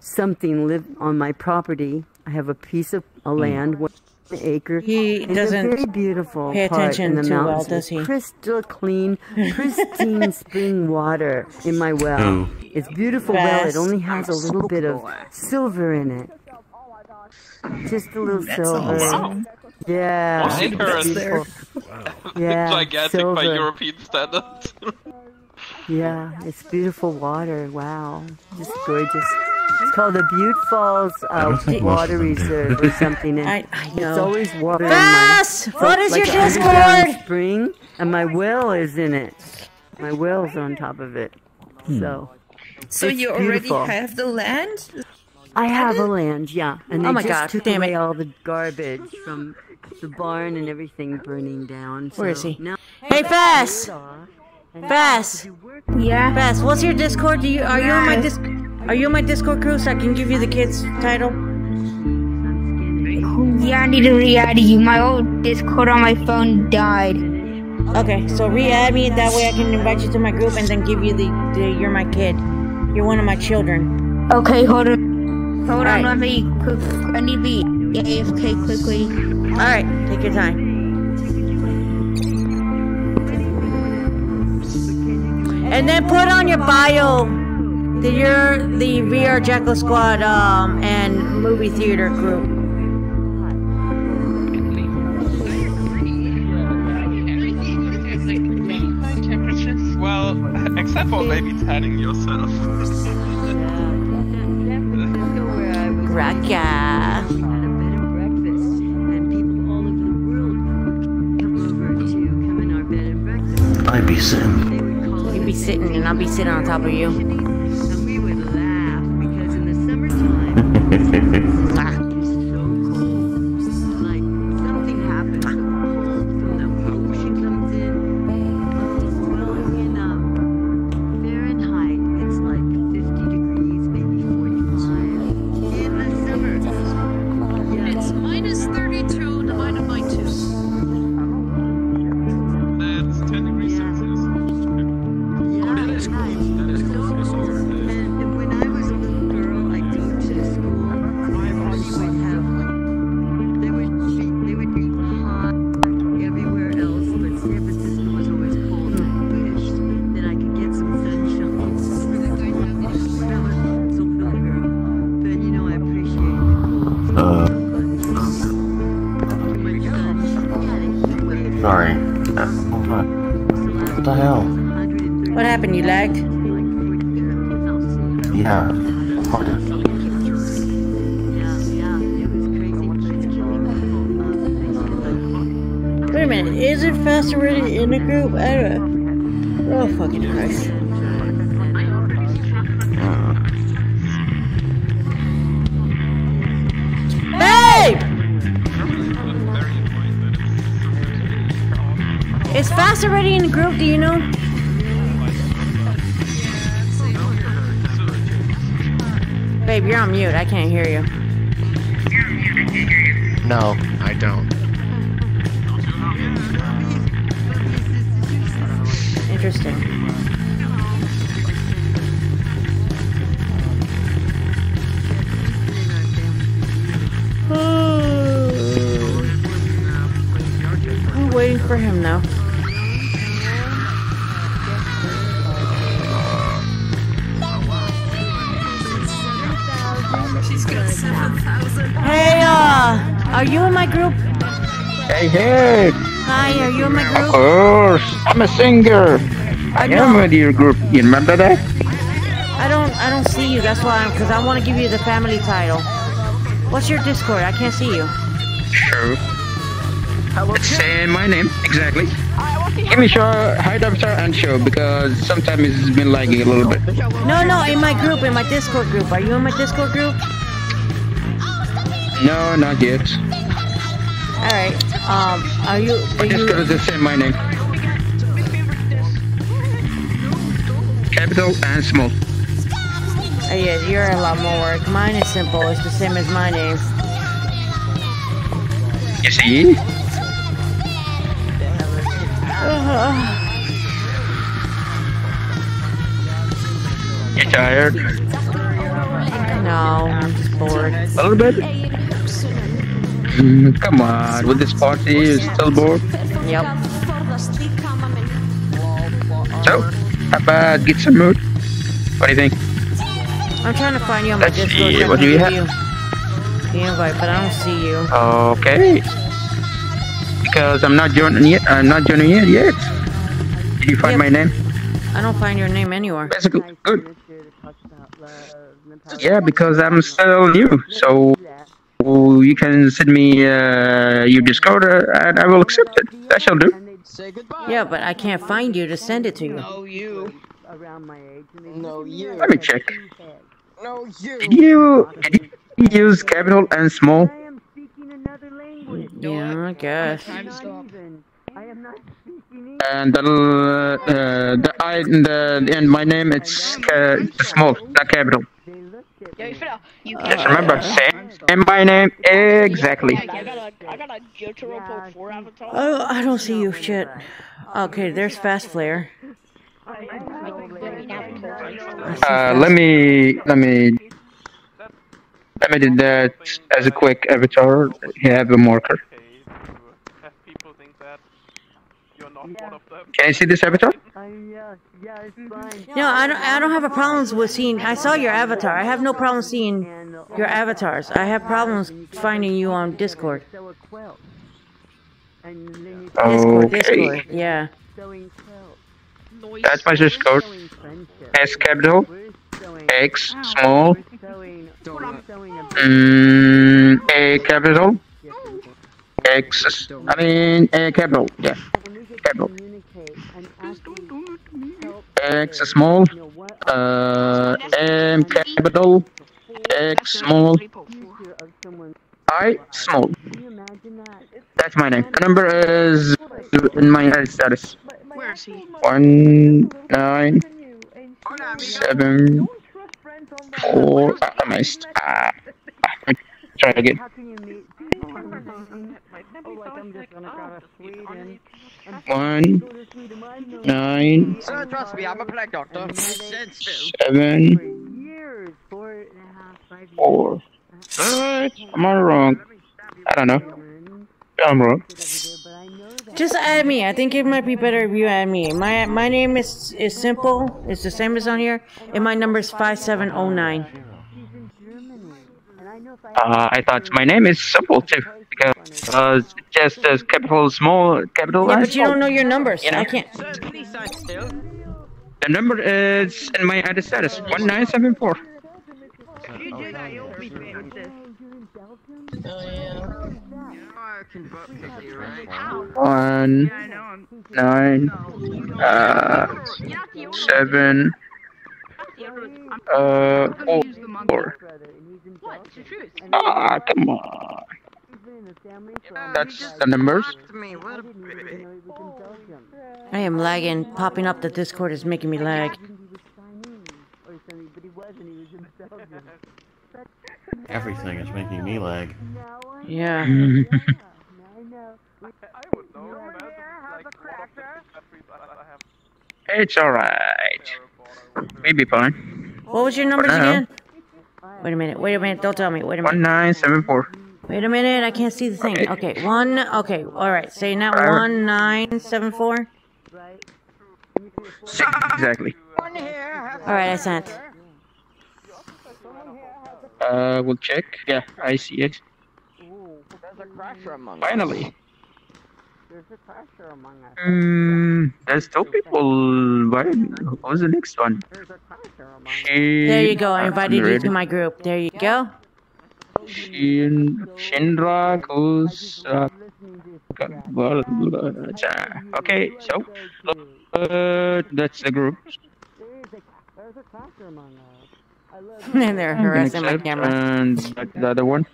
something live on my property. I have a piece of a land, one acre. He It's a doesn't very beautiful pay part attention in the too well, uh, mountains does with he? Crystal clean, pristine spring water in my well. Ooh. It's beautiful well. It Best. only has a little bit of silver in it. Just a little silver. Awesome. Yeah. One acre it's is- beautiful. Yeah. Gigantic silver. by European standards. Yeah, it's beautiful water. Wow, just gorgeous. It's called the Butte Falls uh, don't think most Water of them do. Reserve or something. And I- I It's always water Bess, in my. what is like your Discord? Spring, and my well is in it. My well's on top of it. So So It's you already have the land? I have a land, yeah, and they Oh my just God, took damn away it. all the garbage from the barn and everything burning down. Where is he? Now Hey, Fast. Fast. Yeah. Fast. What's your Discord? Do you are you on my dis? Are you on my Discord crew so I can give you the kids title? Yeah, I need to re-add you. My old Discord on my phone died. Okay, so re-add me. That way I can invite you to my group and then give you the, the you're my kid. You're one of my children. Okay, hold on. Hold Alright. on, let me. Quick, I need to be AFK quickly. Alright, take your time. And then put on your bio that you're the VR Jekyll Squad um, and movie theater group. Well, except for maybe tanning yourself. Raka. I'd be sitting. You'd be sitting and I'd be sitting on top of you. for him now. She's got 7,000. Hey, uh, are you in my group? Hey, hey! Hi, are you in my group? Of group? course, I'm a singer. I am in your group. You remember that? I don't, I don't see you. That's why, I'm, because I want to give you the family title. What's your Discord? I can't see you. Sure. It's saying my name exactly. Give me show, hide up sir, and show because sometimes it's been lagging a little bit. No, no, in my group, in my Discord group. Are you in my Discord group? No, not yet. All right. Um, are you? Are Just you? gonna just say my name. Capital and small. Oh, yeah, you're a lot more work. Mine is simple. It's the same as my name. You see? You tired? No, I'm just bored. A little bit? Mm, come on, with this party, you still bored? Yep. So, how about get some mood? What do you think? I'm trying to find you on my Let's Discord. see, what do you have? The invite, but I don't see you. Okay. Because I'm not joining yet. I'm not joining yet yet. Did you find Yep. my name? I don't find your name anywhere. That's good. Good. Yeah, because I'm still new, so you can send me uh, your Discord uh, and I will accept it. That shall do. Yeah, but I can't find you to send it to you. No, you. No, you. Let me check. No, you. Did you, did you use capital and small? Yeah, I guess. And the uh, the I the and my name it's uh, small, not capital. Yo, you finna, you Just remember, same and my name exactly. I got a, I got a Jotaro Pro 4 avatar. Oh, I don't see you. Shit. Okay, there's Fast Flare. Uh, let me let me let me do that as a quick avatar. You have a marker. Can you see this avatar? Mm-hmm. No, I don't. I don't have a problems with seeing. I saw your avatar. I have no problem seeing your avatars. I have problems finding you on Discord. Discord, Okay. Discord. Yeah. That's my source code. S capital, X small, mm, A capital, X. I mean A capital. Yeah, capital. X small, uh, M capital, X small, I small. That's my name. The number is in my status. Where is he? One nine seven four. I missed. Ah, try again. One nine Uh, trust me, I'm a plague doctor. seven four. What? Am I wrong? I don't know. I'm wrong. Just add me. I think it might be better if you add me. My my name is is simple. It's the same as on here, and my number is five seven zero nine. Uh, I thought my name is simple too because uh, just as capital small capital. Yeah, but you don't know your numbers. You know? I can't. The number is in my added status one nine seven four. One nine uh seven uh four. Ah, come on. That's the numbers. I am lagging. Popping up the Discord is making me lag. Everything is making me lag. Yeah. It's alright. We'll be fine. What was your numbers again? Wait a minute. Wait a minute. Don't tell me. Wait a minute. nine seven four. Wait a minute. I can't see the thing. Okay. One. Okay. All right. Say now. Alright. One nine seven four. Exactly. All right. I sent. Uh, we'll check. Yeah, I see it. There's a among Finally. There's a crasher among us. Hmm. There's two people. Why? Who's the next one? She. There you go. I invited you to my group. There you go. Shin Shinra goes. Uh, blah, blah, blah. okay, so uh, that's the group. There's a crasher among us. And they're harassing my camera. And the other one.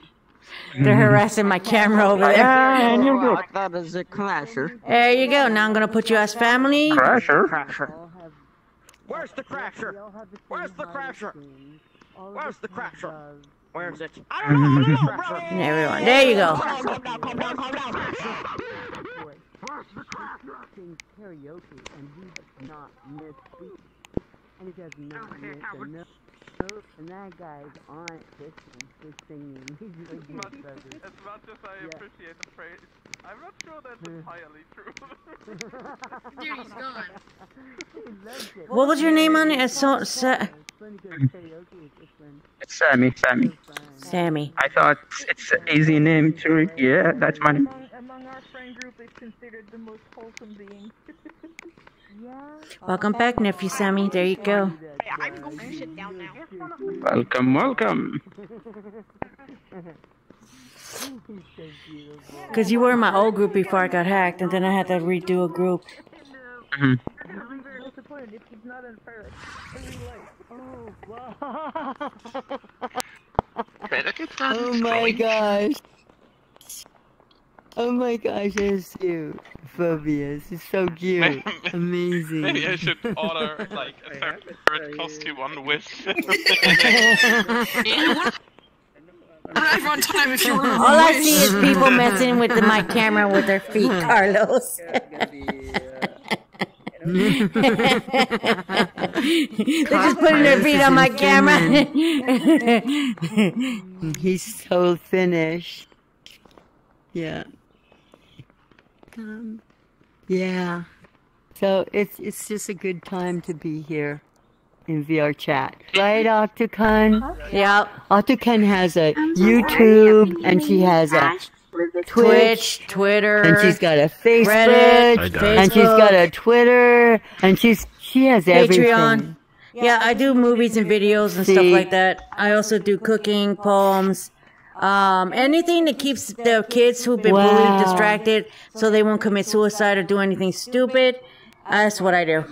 They're mm-hmm. harassing my camera over there. Yeah, and you That is a crasher. There you go. Now I'm gonna put you as family. Crasher. Crasher. Where's the crasher? Where's the crasher? Where's the crasher? Where's it? I don't know, I don't know, bro. Everyone. There you go. Calm down, calm down, calm down. sings karaoke and he does not miss. And he does not miss a note. And that guy's on it fishing, just singing. He's like, As much, as much as I Yeah. appreciate the praise, I'm not sure that's entirely true. Dude, he's gone. What was your name on it? It's so, sa- It's Sammy. Sammy. Sammy. I thought it's an easy name to. Yeah, that's my name. Among our friend group, it's considered the most wholesome being. Welcome back, nephew Sammy. There you go. I'm going to sit down now. Welcome, welcome. Because you were in my old group before I got hacked, and then I had to redo a group. Mhm. I'm very disappointed if he's not in Paris. Oh my gosh. Oh my gosh, it's cute. Phobias. It's so cute. Amazing. Maybe I should order like a third third costume on Wish. Arrive on time if you were All I see is people messing with my camera with their feet, Carlos. They're just putting their feet on my camera. He's so finished. Yeah. Um, yeah. So it's it's just a good time to be here in VR chat, right, Otokun? Yep. Otokun has a YouTube and she has a Twitch, Twitch, Twitter, and she's got a Facebook, Reddit, and she's got a Twitter, and she's she has everything. Patreon. Yeah, I do movies and videos and stuff like that. I also do cooking, poems, um, anything that keeps the kids who've been Wow. bullied distracted so they won't commit suicide or do anything stupid. That's what I do.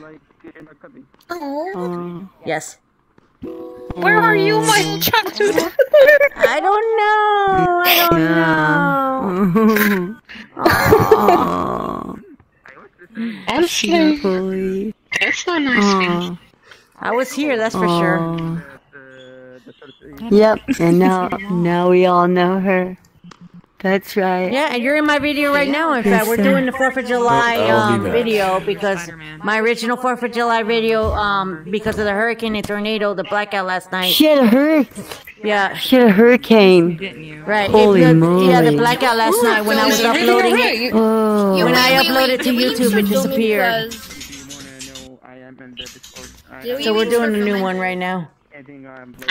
Oh. Yes. Where are you, my childhood? I don't know. I don't know. Oh. Honestly, that's not nice. man. I was here, that's for sure. Aw. Yep, and now now we all know her. That's right. Yeah, and you're in my video right now. In fact, we're doing the Fourth of July I'll be um, back. video because my original Fourth of July video, um, because of the hurricane and tornado, the blackout last night. She had a hurricane. Yeah. She had a hurricane. Right. Holy it, moly. Yeah, the blackout last night when I was Filmed it. uploading Right. it. Oh. When I wait, wait, uploaded wait, to did we YouTube, it disappeared. So we're doing a new one right now.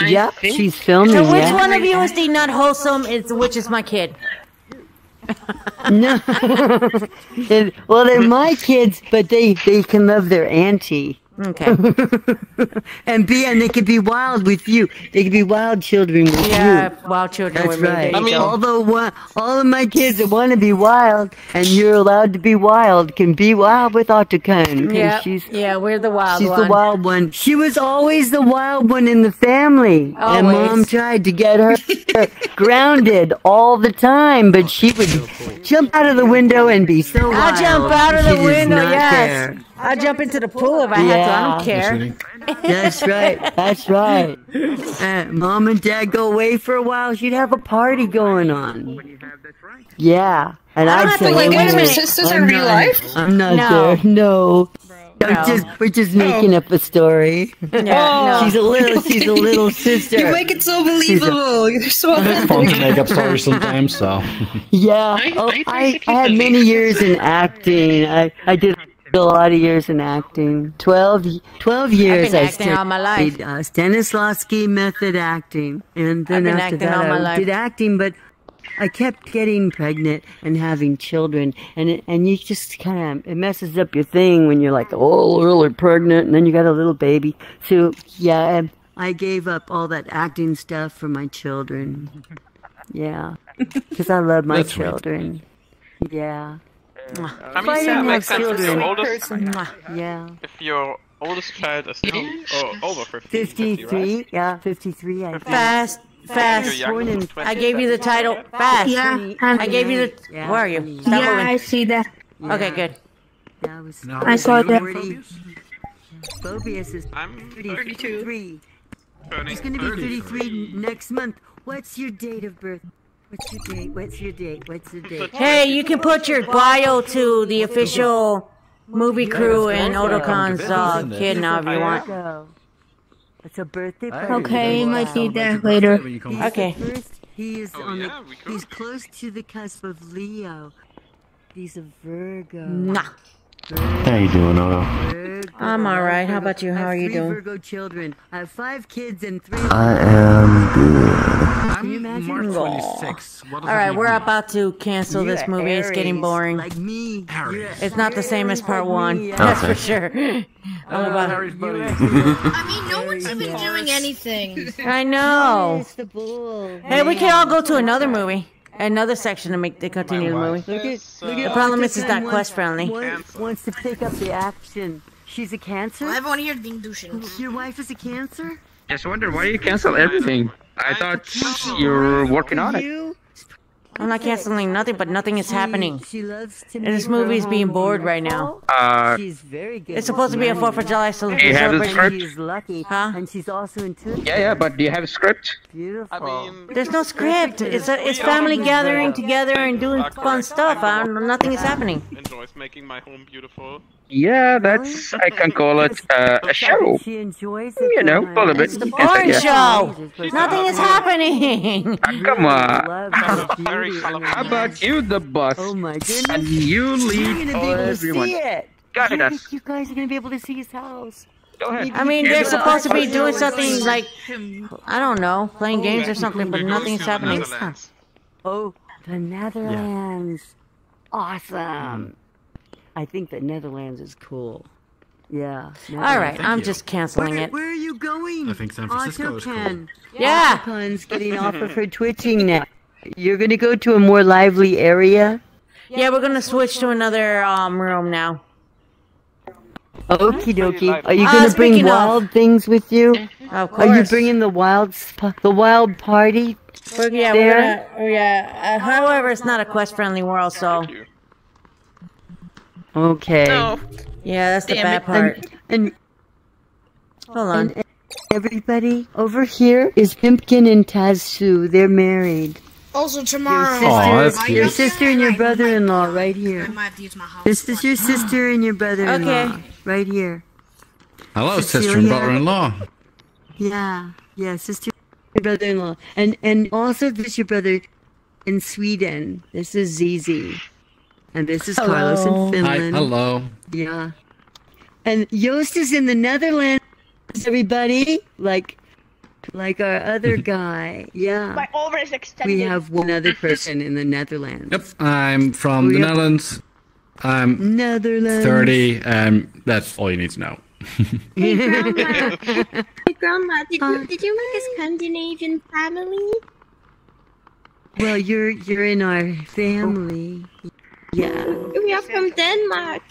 Yep, she's filming. So which yeah. one of you is the not wholesome? Is which is my kid? No. Well, they're my kids, but they they can love their auntie. Okay. and be and they could be wild with you. They could be wild children with Yeah, you. wild children That's with me. right. There you go. although one, all of my kids that want to be wild, and you're allowed to be wild, can be wild with Otokun. Yeah, she's yeah, we're the wild She's one. the wild one. She was always the wild one in the family. And mom tried to get her grounded all the time, but she would jump out of the window and be so wild. I'll jump out of the window, not yes. care. I'll jump into the pool if I have to. I don't care. That's right. That's right. Uh, Mom and Dad go away for a while. She'd have a party going on. Yeah, and I don't I'd have say, to wait, wait a "Oh, minute, sisters in I'm real not- life? I'm not No. there. No. I'm No. just, we're just making up a story. Yeah, no. She's a little, she's a little sister. You make it so She's a- believable. You're so Fun to make up stories sometimes, so. Yeah. oh, I, I had many years in acting. I, I did a lot of years in acting. 12, 12 years been I acting all my life. studied, Uh, Stanislavski method acting. And then I've been after acting that all my I life. did acting, but I kept getting pregnant and having children, and it, and you just kind of it messes up your thing when you're like oh really pregnant, and then you got a little baby. So yeah, um, I gave up all that acting stuff for my children. Yeah, because I love my That's sweet. children. Yeah. I mean, If yeah, makes sense. If your oldest, Yeah. if your oldest child is now oh, over 50, 50 right? 53, yeah, 53, I think. Fast, fast. You're young, in- I gave you the title. Fast. Yeah, I gave you the. Yeah. Where are you? Stop Yeah, moving. I see that. Okay, good. Yeah, I was, I saw that. Phobius is I'm 33. Turning He's gonna be 33. 33 next month. What's your date of birth? What's your date? What's your date? What's the date? Hey, you can put your bio to the official movie crew and Otokun's uh, kid now if you want. It's a birthday party. Okay, party. might need that later. Okay. the first, he is Oh, on the, he's close to the cusp of Leo. He's a Virgo. Nah. How you doing, Otto? I'm alright. How about you? How are you three doing? Virgo children. I have five kids and three. I am good. Can you imagine? March Aw. 26. All right, we're about to cancel You're this movie. It's getting boring. Like me. You're It's not the same as part one. me, That's for sure. Uh, I'm about Harry's buddy. I mean, no one's even doing anything. I know. It's the bull. Hey, we can all go to another movie, another section to make to continue the movie. Look at, look at The problem is it's Otokun not quest friendly. Wants, wants to pick up the action. She's a cancer? Well, everyone here is being douching. Your wife is a cancer? I just wonder why you cancel everything. I thought you're working on it. You? I'm not canceling nothing, but nothing is happening. She loves to And this her movie is being bored right now. Uh, She's very good. It's supposed to be a 4th of July cel- You have the celebration. script? She's lucky. Huh? And she's also intuitive. yeah, yeah, but do you have a script? Beautiful. I mean, There's no script. It's a, it's family gathering together and doing fun stuff. I don't, nothing is happening. enjoys making making my home beautiful. Yeah, that's I can call it uh, a show. She enjoys You know, a little bit. It's the You porn yeah. show. Nothing is happening. Ah, come on. How about you, the boss? Oh my goodness. And you You're lead gonna be able to everyone. see it. You- us. You guys are gonna be able to see his house. Go ahead. I mean, they're supposed to be doing something like, I don't know, playing games or something, but nothing's happening. Oh, the Netherlands. Awesome. I think the Netherlands is cool. Yeah. All right, I'm just canceling where, it. Where are you going? I think San Francisco is cool. Autopan. Yeah. Autopan's getting off of her twitching now. You're gonna go to a more lively area. Yeah, we're gonna switch to another um room now. Okie dokie. Are you Uh, gonna bring speaking of- wild things with you? Of Are you course. bringing the wild sp- the wild party? We're, yeah, there? we're gonna, oh, yeah. Uh, however, it's not a quest-friendly world, so Okay. yeah, that's the Damn bad it. part. And, and Hold on. and everybody over here is Pimpkin and Tazu. They're married. Also Your tomorrow. sister, I your sister and your brother-in-law right here. I might have to use my. This is your sister and your brother-in-law Okay. right here. Hello, sister and brother-in-law. Yeah, yeah, sister and brother-in-law, and and also this is your brother in Sweden. This is Zizi, and this is Carlos Hello. in Hi, Finland. hello. Yeah, and Joost is in the Netherlands. Everybody, like, like our other mm-hmm. guy. Yeah, My over is extended. we have one other person in the Netherlands. Yep, I'm from We the Netherlands. I'm Netherlands. 30, and that's all you need to know. Hey, Grandma. hey, Grandma, did you, did you make a Scandinavian family? Well, you're you're in our family. Yeah. We are from Denmark.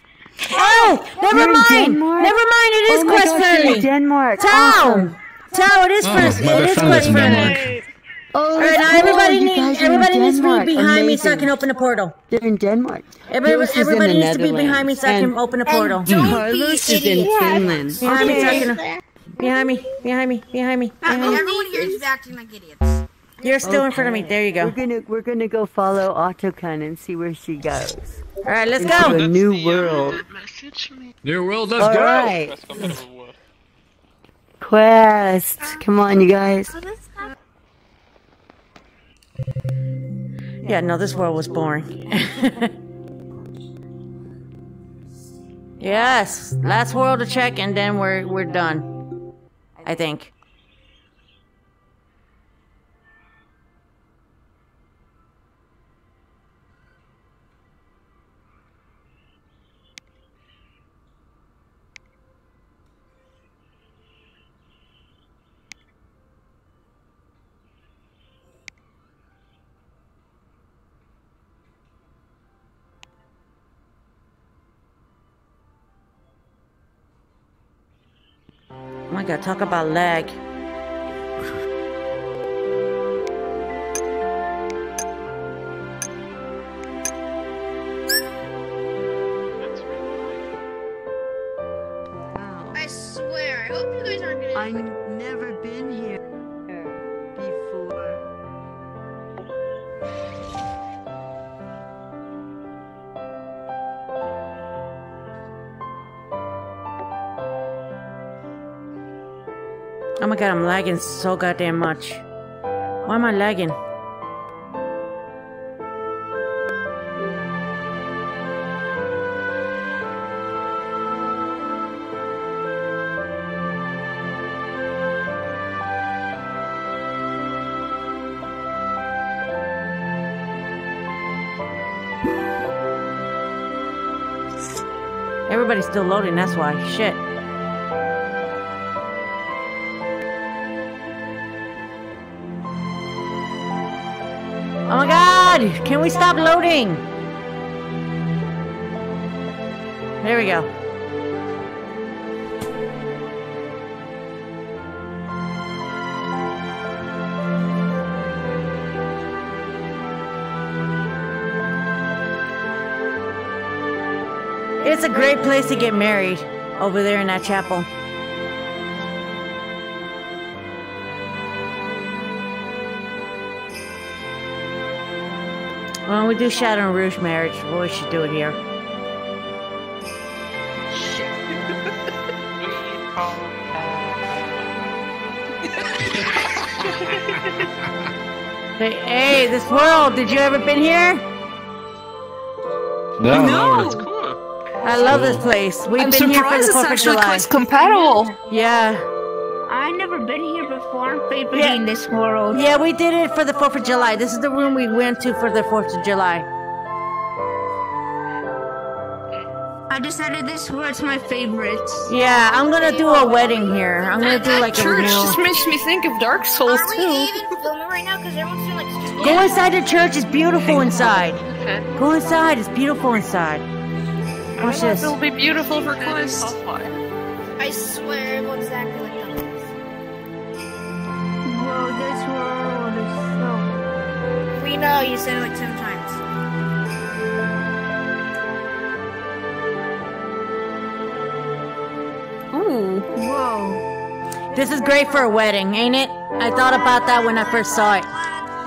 Oh, never You're mind. Never mind. It is Oh my quest gosh, in friendly. Denmark. Tao. Awesome. Tao, it is Oh, quest. my It best is friend lives quest friendly. Oh, All right, now everybody You needs guys are in everybody needs to be Denmark. behind me so I can open a portal. They're in Denmark. Everybody, Yours is in everybody needs to be behind me so I can open a portal. And Carlos is in Finland. Behind me, so I can. Behind me, behind me, behind me, behind me. Uh, everyone here is acting like idiots. You're still in front of me. There you go. We're gonna we're gonna go follow Otokun and see where she goes. All right, let's Into go. a new world. New world, let's All go. right. Quest. Come on, you guys. Yeah, no, this world was boring. yes, last world to check, and then we're we're done. I think. God, talk about lag. I swear, I hope you guys aren't gonna. I've my god, I'm lagging so goddamn much. Why am I lagging? Everybody's still loading, that's why. Shit. Can we stop loading? There we go. It's a great place to get married over there in that chapel. When we do Shadow and Rouge marriage, What we should do it here. hey, hey, this world, did you ever been here? No. No, it's cool. I love cool. this place. We've I'm been here for the 4th of July. It's compatible. Yeah. Yeah. in this world. Yeah, we did it for the 4th of July. This is the room we went to for the 4th of July. I decided this world's my favorite. Yeah, I'm gonna do a wedding here. I'm gonna do like a Church renewal. just makes me think of Dark Souls Are we too. even filming right now? Because everyone's doing like stupid. Go inside the church. It's beautiful inside. Go inside. It's beautiful inside. Watch this. It'll be beautiful for Quest. I swear it looks exactly so. We know you said it like ten times. Ooh. Whoa. This is great for a wedding, ain't it? I thought about that when I first saw it.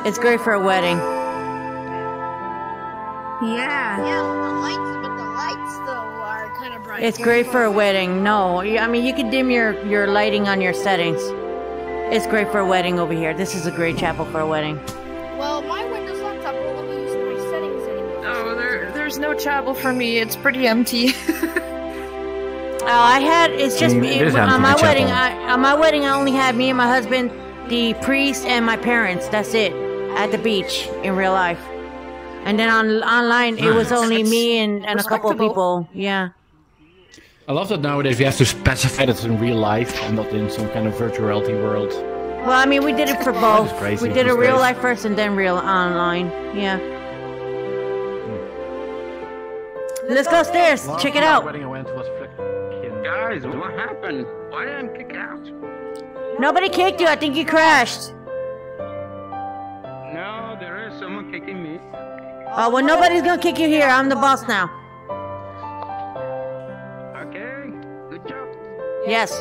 It's great for a wedding. Yeah. Yeah, the lights, but the lights though are kind of bright. It's great for a wedding. No, I mean you can dim your your lighting on your settings. It's great for a wedding over here. This is a great chapel for a wedding. Well, there's no chapel for me. It's pretty empty. Oh, I had it's just Mm, me it is on empty, my wedding. I, on my wedding, I only had me and my husband, the priest, and my parents. That's it at the beach in real life. And then on online, it was Nice. only me and, and a couple of people. Yeah. I love that nowadays we have to specify that it's in real life and not in some kind of virtual reality world. Well, I mean, we did it for both. crazy We did a real days. life first and then real online. Yeah. Let's go upstairs. Check it out. Wedding I went to was flick- Guys, what happened? Why did I kick out? Nobody kicked you. I think you crashed. No, there is someone kicking me. Oh well, nobody's gonna kick you here. I'm the boss now. Okay, good job. Yes.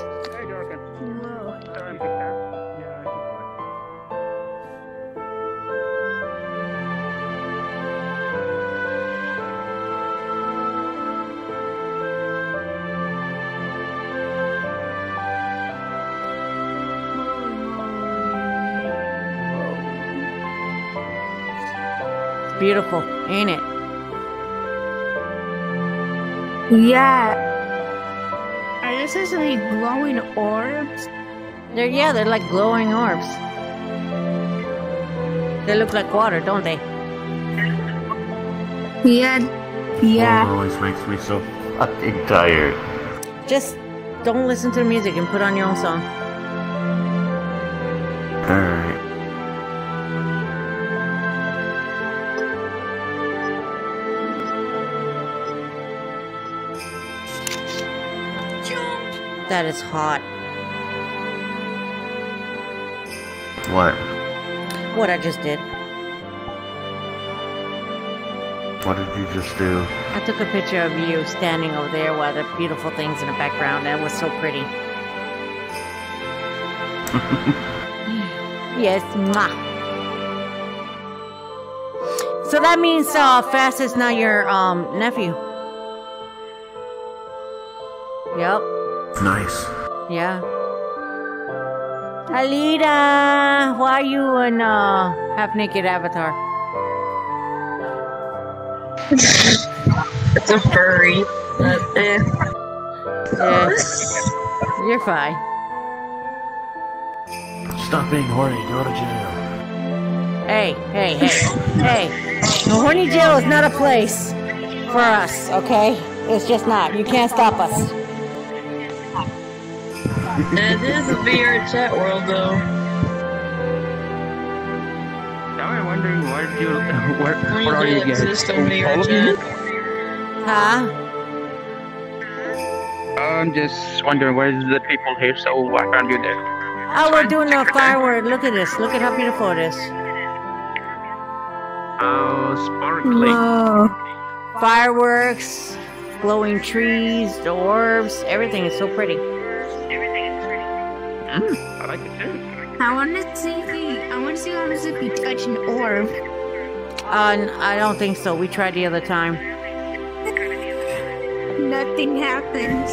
Beautiful, ain't it? Yeah. Are this actually glowing orbs? They're yeah, they're like glowing orbs. They look like water, don't they? Yeah. Yeah. Oh, always makes me so fucking tired. Just don't listen to the music and put on your own song. That is hot. What? What I just did. What did you just do? I took a picture of you standing over there while the beautiful things in the background. That was so pretty. yes, ma. So that means uh, Fast is now your um nephew. Yep. Nice. Yeah. Alita, why are you an uh, half naked avatar? It's a furry. Eh. Yeah. You're fine. Stop being horny. Go to jail. Hey, hey, hey, hey. The horny jail is not a place for us, okay? It's just not. You can't stop us. It is a VR chat world, though. Now I'm wondering why did you where, Horny where are you jail guys? exists on VR All of you? chat. Huh? I'm just wondering why is the people here so why I found you there. Oh, we're doing a firework. Look at this. Look at how beautiful it is. Oh, sparkling. Fireworks, glowing trees, the orbs, everything is so pretty. I like it too. I want to see if you, I want to see what happens if you touch an orb. Uh, n- I don't think so. We tried the other time. Nothing happens.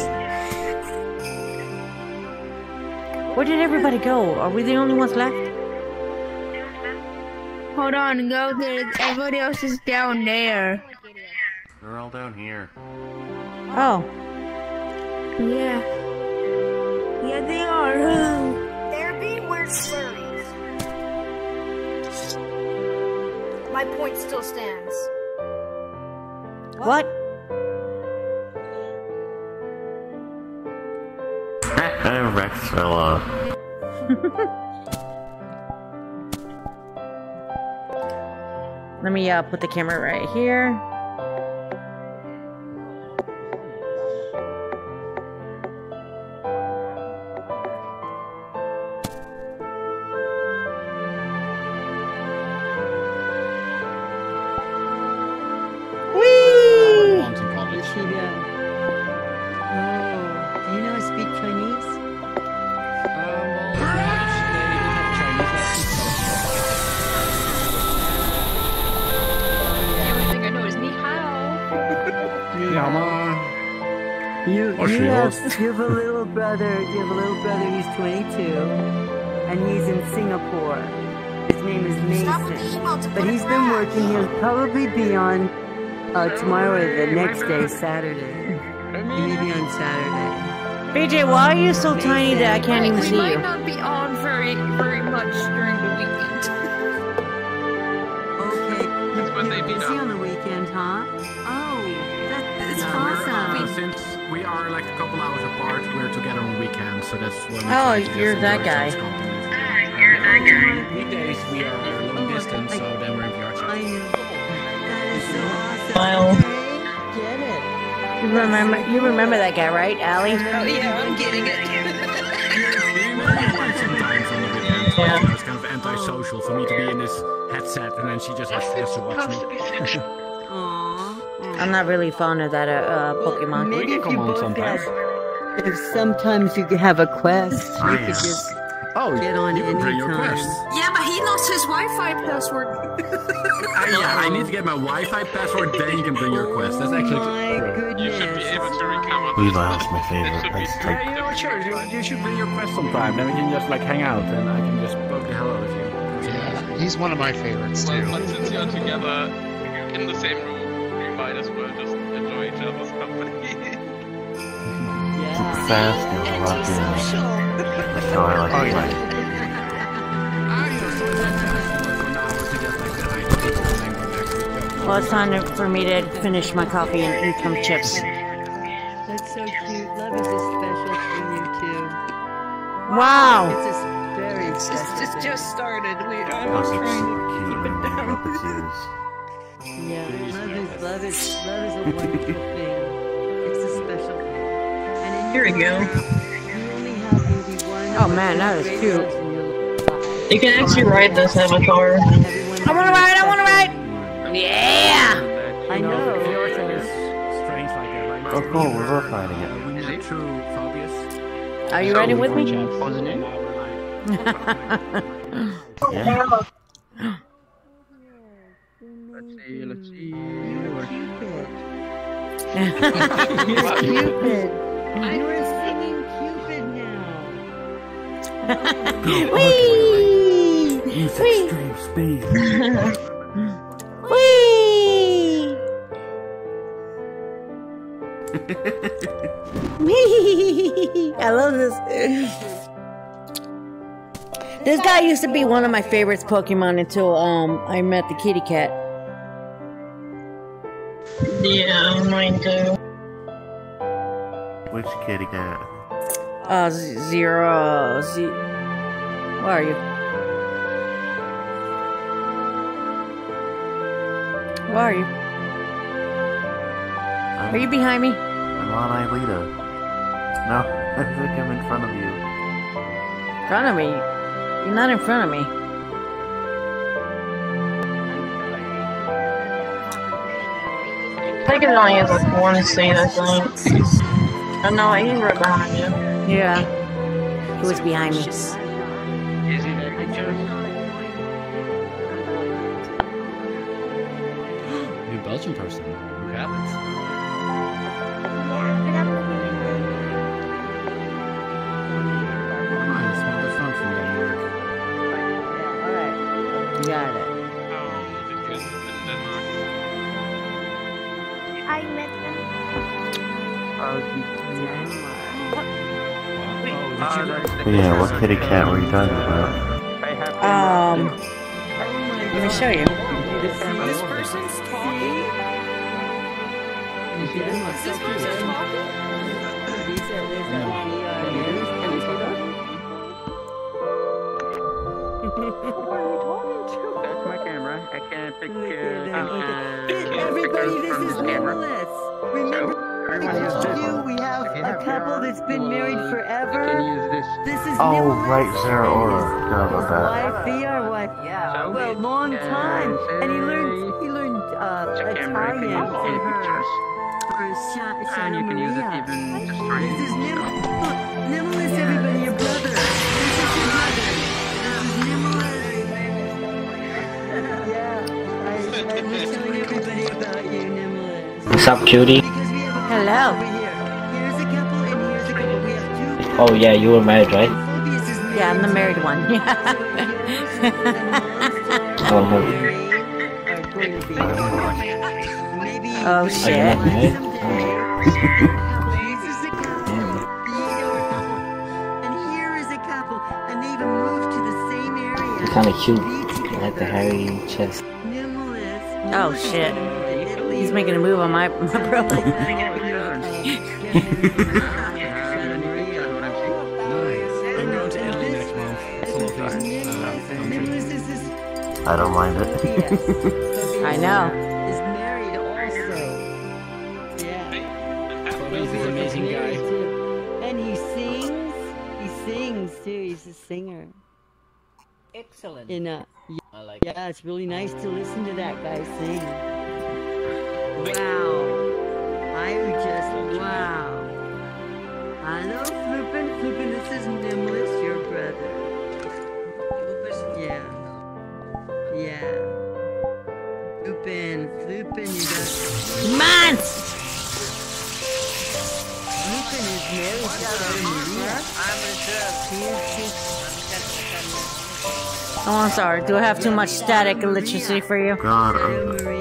Where did everybody go? Are we the only ones left? Hold on, go there. Everybody else is down there. They're all down here. Oh. Yeah. Yeah, they are. They're being weird slurries. My point still stands. What? Rex fell off. Let me uh, put the camera right here. You, have, lost. you have a little brother. You have a little brother. He's 22, and he's in Singapore. His name is Mason. But he's been working. He'll probably be on uh, tomorrow or the next day, Saturday. He may be on Saturday. BJ, why are you so tiny that I can't even we see might you? not be on very, very much during the weekend. Okay. That's when they You're meet busy up. on the weekend, huh? Oh, that, that's Yeah, we're- awesome. Since we are like a couple hours apart, we're together on weekends, so that's when we Oh, try to just ah, you're that guy. each. You're that guy. Weekdays we are long distance, so then we're in VR chat. I know. That is so awesome. Smile. You remember? You remember that guy, right, Allie? Oh yeah, I'm getting it. Sometimes on the weekends, but, you know, it's kind of antisocial for me to be in this headset and then she just has, has to watch me. I'm not really fond of that uh, uh, Pokemon. Maybe if come you on both sometimes. had, if sometimes you have a quest, you could just Oh, get on you can bring your anytime. quests. Yeah, but he lost his Wi-Fi password. Uh, yeah, I need to get my Wi-Fi password, then you can bring your quest. That's actually true. You should be able to recover. We lost my favorite. I just Yeah, like you know what, sure, you, you should bring your quest sometime, then we can just like hang out and I can just poke the hell out of you. Yeah, he's one of my favorites too. but since you're together in the same room, we might as well just enjoy each other's company. fast and rocking. That's how I like Oh, to yeah. play. Well, it's time for me to finish my coffee and eat some chips. That's so cute. Love is a special for you too. Wow. It's a very It's just, special. it's just started. We, I'm Love trying so to cute keep it down. Love is love is a wonderful thing. It's a special thing. And Here we go. You only have maybe one. Oh, man, that is cute. loves in your life. You can actually ride this avatar. I want to ride. I want to ride. Yeah. I know. Strange like Oh, cool, we're both riding it. you're true phobias. Are you ready with me? What was the name? Now we're like, Yeah. Let's see, let's see. You're Cupid. You're a singing Cupid now. Whee! Use extreme speed. Whee! I love this. This guy used to be one of my favorites Pokemon until um I met the kitty cat. Yeah, mine too. Which kitty cat? Uh, z- zero. Z- Where are you? Where are you? Are you behind me? I'm on Ilita. No, I think I'm in front of you. In front of me? You're not in front of me. Think it's only has like one seat, I think. Oh no, he's right behind you. Yeah. He was behind me. Is he there, pictures? New Belgian person. Who happens? Yeah, what kitty cat were you talking about? Um, let me show you. This person's talking? Is this person talking? No. Who are you talking to? That's my camera. I can't pick. Uh, Everybody, this is camera. Nicholas. Remember, I Everyone use told this. you we have a couple that's been married forever. This is Oh, right, Sarah Aura. Forgot about that. Wife, VR wife. Yeah. Well, long time, and he learned he learned uh, Italian from her. For Sha- And Santa you can use it even just for This is Nim- look, Nicholas, everybody, your brother. This is your brother. This is Nicholas. yeah, I, I telling everybody about you, Nicholas. What's up, cutie? Hello. Here's a couple, and here's a couple. We have two. Oh yeah, you were married, right? Yeah, I'm the married one. Oh no. oh shit. not married? And here is a couple, and they even moved to the same area. You're kind of cute. Like the hairy chest. Oh shit. He's making a move on my, my bro. I'm going to Italy next month. Full of I don't mind it. I know. Is married also. Yeah. He's an amazing guy. And he sings. He sings too. He's a singer. Excellent. In a, I like yeah, it's really nice to listen to that guy sing. Wow. I would just wow. Hello, Flippin. Flippin, this is Nimlis, your brother. Yeah. Yeah. Flippin, Flippin, you got. Man! Flippin is married to Sarah Maria. Oh, I'm sorry. Do I have too much static electricity for you? God, I'm, yeah,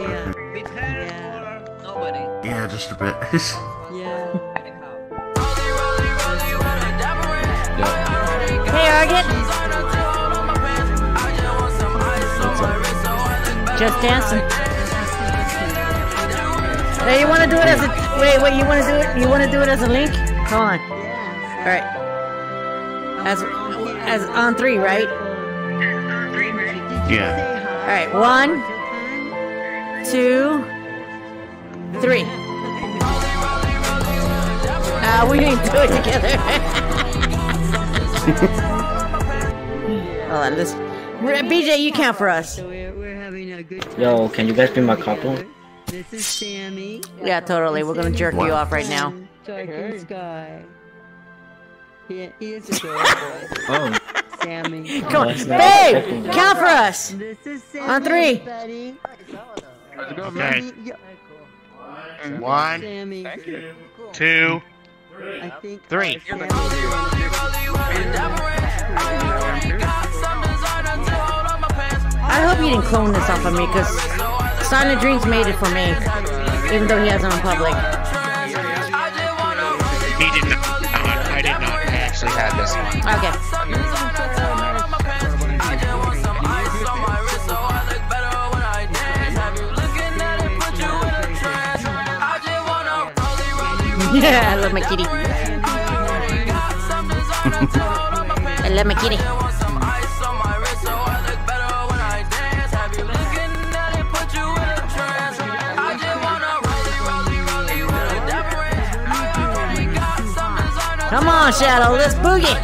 just a bit. Hey, Argent. Just dancing. Hey, you want to do it as a wait? Wait, you want to do it? You want to do it as a link? Hold on. All right. As as on three, right? yeah. All right. One, two, three. Uh, we didn't do it together. Hold on. This BJ, you count for us. We're, we're having a good. Yo, can you guys be my couple? This is Sammy. Yeah, totally. We're gonna jerk you off right now. Dark Sky. He, he is adorable. Oh. Sammy. Come on, babe, count for us. This is Sammy. On three. everybody. Okay. One, Sammy. Two, I think three. I hope you didn't clone this off of me, because Silent Dreams made it for me, even though he has it on public. He did not. I did not. I actually had this one. Okay. Yeah, I love my kitty. I love my kitty. Come on, Shadow, let's boogie.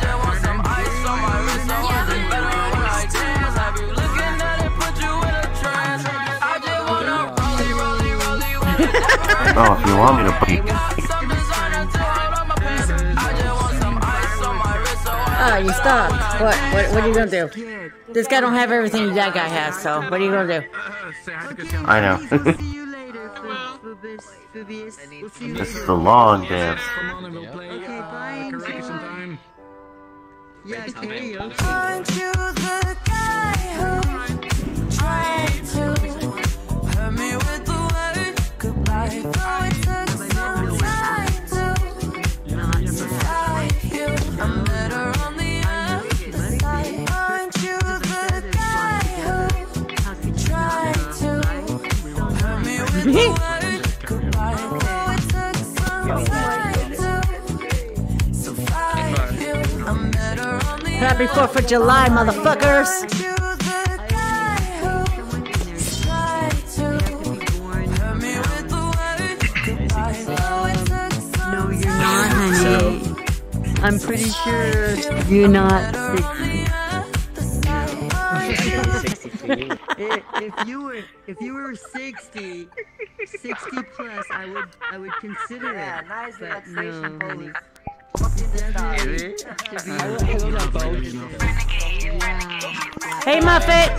Oh, if you want me to put Oh, you stopped. What, what? What are you gonna do? This guy don't have everything that guy has. So what are you gonna do? I know. this is the long dance. Okay, bye. Happy 4th of July, motherfuckers! No, you're not, honey. I'm pretty sure you're not 60. if, if you were if you were 60, 60 plus, I would I would consider Yeah, it. nice but no, honey. Hey, Muffet!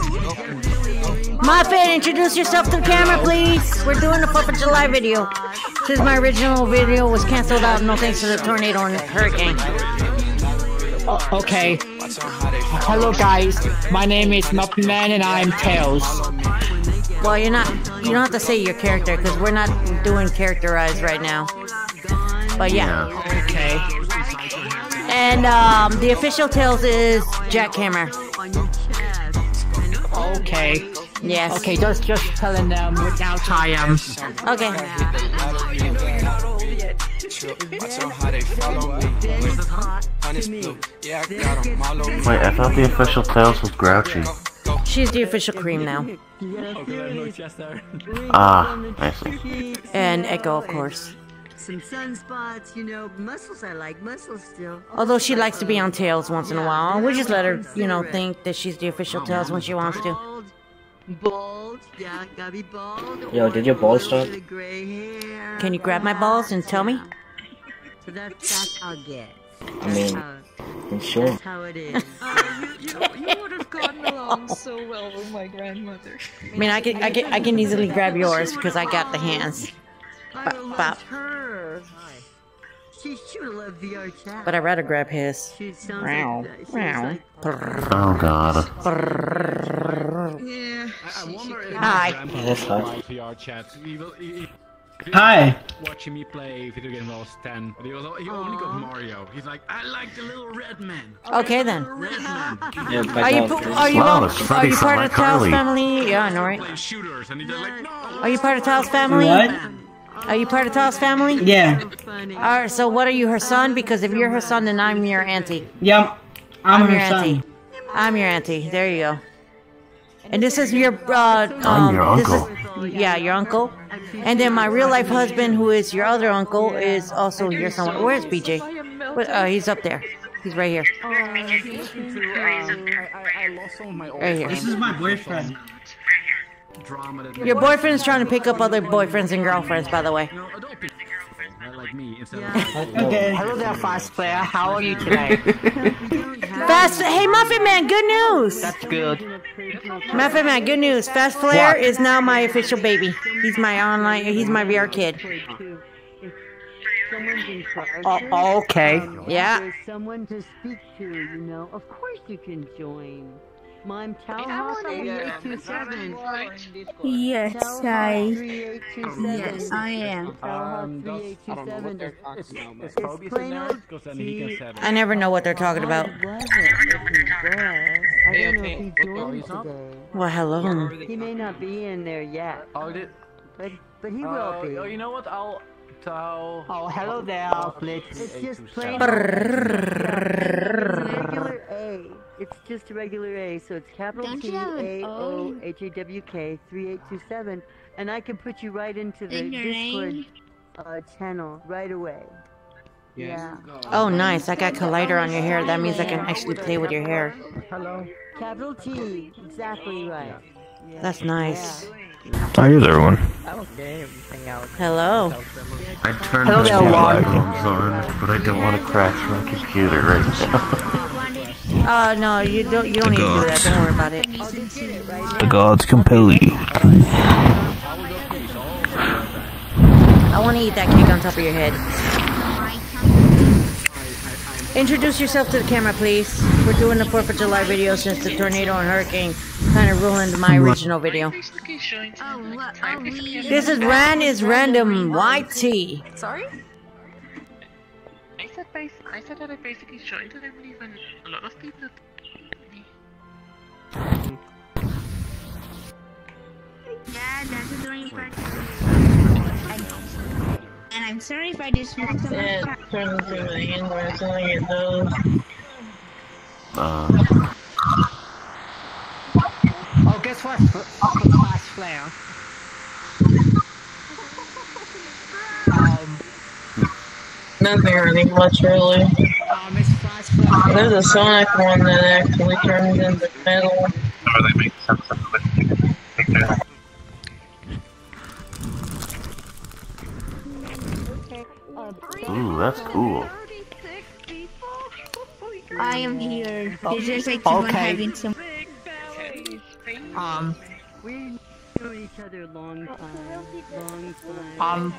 Muffet, introduce yourself to the camera, please. We're doing the 4th of July video. Since my original video was canceled out, no thanks to the tornado and hurricane. Okay. Hello guys, my name is Muffin Man and I'm Tails. Well, you're not. You don't have to say your character because we're not doing characterized right now. But yeah. Okay. And um, the official Tails is Jackhammer. Okay. Yes. Okay, just just telling them without I am. Okay. Wait, I thought the official Tails was Grouchy. She's the official cream now. Ah, I see. And Echo, of course. Some sunspots, you know, muscles. I like muscles still. Although she likes to be on Tails once in a while. We just let her, you know, think that she's the official oh, Tails when she wants to. Bald, yeah, gotta be bald. Yo, did your balls stop? Can you grab my balls and tell me? So that, that's how it gets. I mean, I'm sure. That's how it is. Uh, you, you would have gotten along so well with my grandmother. I mean, I can, I can, I can easily grab yours because I got the hands. Bop, bop. her. She should love VR chat. But I'd rather grab his. She sounds Meow. like, she like, Oh god. Yeah. I wonder if Hi. my grandpa Yeah, that's will hot. like VR chat. He will, he, he- Hi. Watching me play video game when I was 10. He, was, oh, he only got Mario. He's like, I like the little red man. Okay then. Red man. Yeah, Are you, are you, Wow, are you part of Tails family? Yeah, I know, right? Shooters. And he's like, no. Are you part of Tails family? What? Are you part of Tails family? Yeah. Alright, so what are you, her son? Because if you're her son, then I'm your auntie. Yep. I'm, her your son. auntie. I'm your auntie. There you go. And this is your, uh, um, your this uncle. Is, yeah, your uncle. And then my real life husband, who is your other uncle, is also your son. Where's BJ? What, uh, he's up there. He's right here. I, I lost some my old Right here. This is my boyfriend. Drama that Your boyfriend's trying to pick up other boyfriends and girlfriends, by the way. No, adult people. Like me. Instead Okay. Hello there, Fast Flare. How are you today? Fast, hey Muffin Man, good news! That's good. Muffin Man, good news. Fast Flare is now my official baby. He's my online, he's my VR kid. someone's. Oh, okay. Yeah. Someone to speak to, you know. Of course you can join. Mime Talhawk 3827. Yes, Talhawk I. 3827. Yes, I am. Talhawk 3827. Is Toby in there? Because then he can set. I never know what they're talking about. I wasn't if he was. I don't know if he joined today. Well, hello. He may not be in there yet, Oh, did, but but he will uh, be. Oh, you know what? I'll tell. Oh, hello there, Blitz. It's just plain. It's just a regular A, so it's capital Don't T you have an A O? O H A W K three eight two seven, and I can put you right into the In Discord uh, channel right away. Yeah. Oh, nice. I got collider on your hair. That means I can actually play with your hair. Hello. Capital T. Exactly right. Yeah. That's nice. How is everyone? Hello. I turned Hello my there, on, but I don't want to crash my computer right now. Uh, no, you don't. You don't need to do that. Don't worry about it. the gods compel you. I want to eat that cake on top of your head. Introduce yourself to the camera, please. We're doing the 4th of July video since the tornado and hurricane kind of ruined my original video. Oh, what are we? This is Ran is Random YT. Sorry? I said, bas- I said that I basically joined and I believe in a lot of people. Yeah, that's the only part. And I'm sorry if I disrespect so Yeah, much. it turns into the end where it's like it does. Uh, Oh, guess what? Flash flare. Nothing really much really. um, it's flash flare. There's a Sonic one that actually turns into metal. Or they make sense of ooh, that's cool. I am here. It's just like someone Okay. having some. Um, We know each other long time, long time. Um,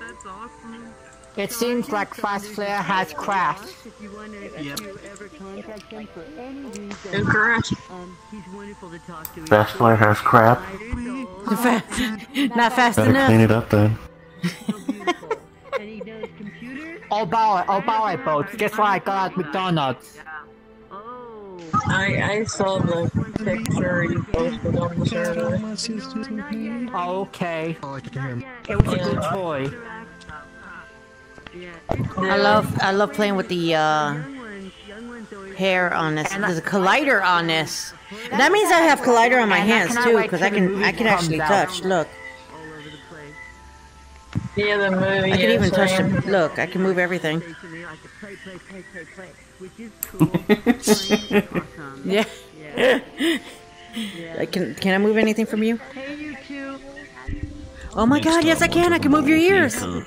that's awesome. It seems like Flash Flare has crashed. If you want to, if you ever contact him for any reason, Incorrect. um, he's wonderful to talk to. Fast Flare has crap. Not fast Better enough. clean it up then. and he knows computers. Oh, boy, oh, boy, boats. Guess what I got at McDonald's? I I saw the picture you posted on the server. Oh, okay. It was a good toy. I love I love playing with the uh, hair on this. There's a collider on this. That means I have collider on my hands too, because I can I can actually touch. Look, Yeah, the movie. I can even touch same. them. Look, I can move everything. Yeah. Yeah. I can can I move anything from you? Hey, you two. Oh my God! Yes, I can. I can move your ears. Oh,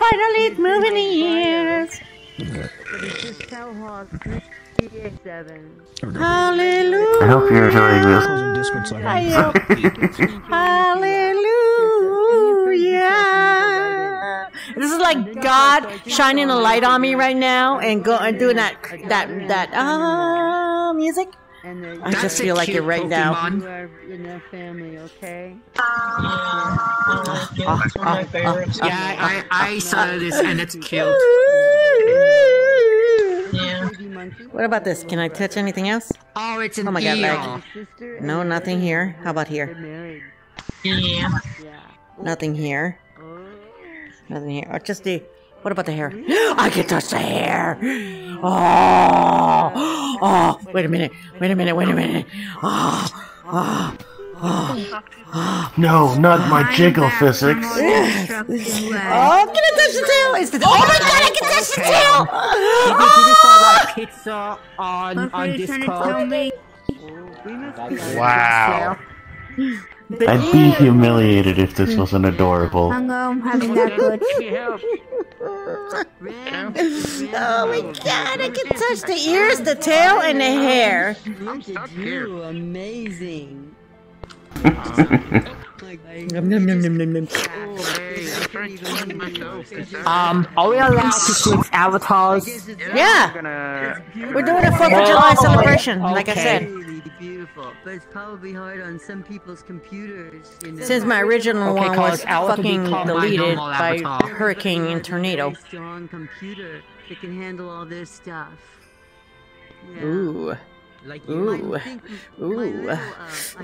finally it's moving the ears. This is Talhawk 387. Hallelujah. I hope you're enjoying this. I hope. Hallelujah. This is like God shining a light on me right now and go and doing that that that ah music. I just feel like it right now. You are in our family, okay? Ah, that's one of. Ah, ah, yeah, I, I, I saw this and it's cute. Yeah. What about this? Can I touch anything else? Oh, it's an Oh my God! eel. Like, no, nothing here. How about here? Yeah. Nothing here. Nothing here. Oh, just the. What about the hair? I can touch the hair. Oh, oh! Wait a minute. Wait a minute. Wait a minute. Oh, oh, oh, oh. No, not my jiggle physics. Oh, I'm touch the tail. It's the. Oh my god! I can touch the tail. Did you just saw that oh. pizza on on Discord? Wow. I'd be humiliated if this wasn't adorable. I'm having that good. Oh my god! I can touch the ears, the tail, and the hair. Look at you, amazing. Nom, nom, nom, nom, nom, nom. Um, are we allowed to switch avatars? Yeah, we're doing a Fourth of July celebration, like I said. Beautiful, but it's probably hard on some people's computers. You know. Since my original Okay, one was I fucking deleted by avatar. hurricane and tornado. Strong computer that can handle all this stuff. Yeah. Ooh. Like you Ooh. might think Ooh. little, uh,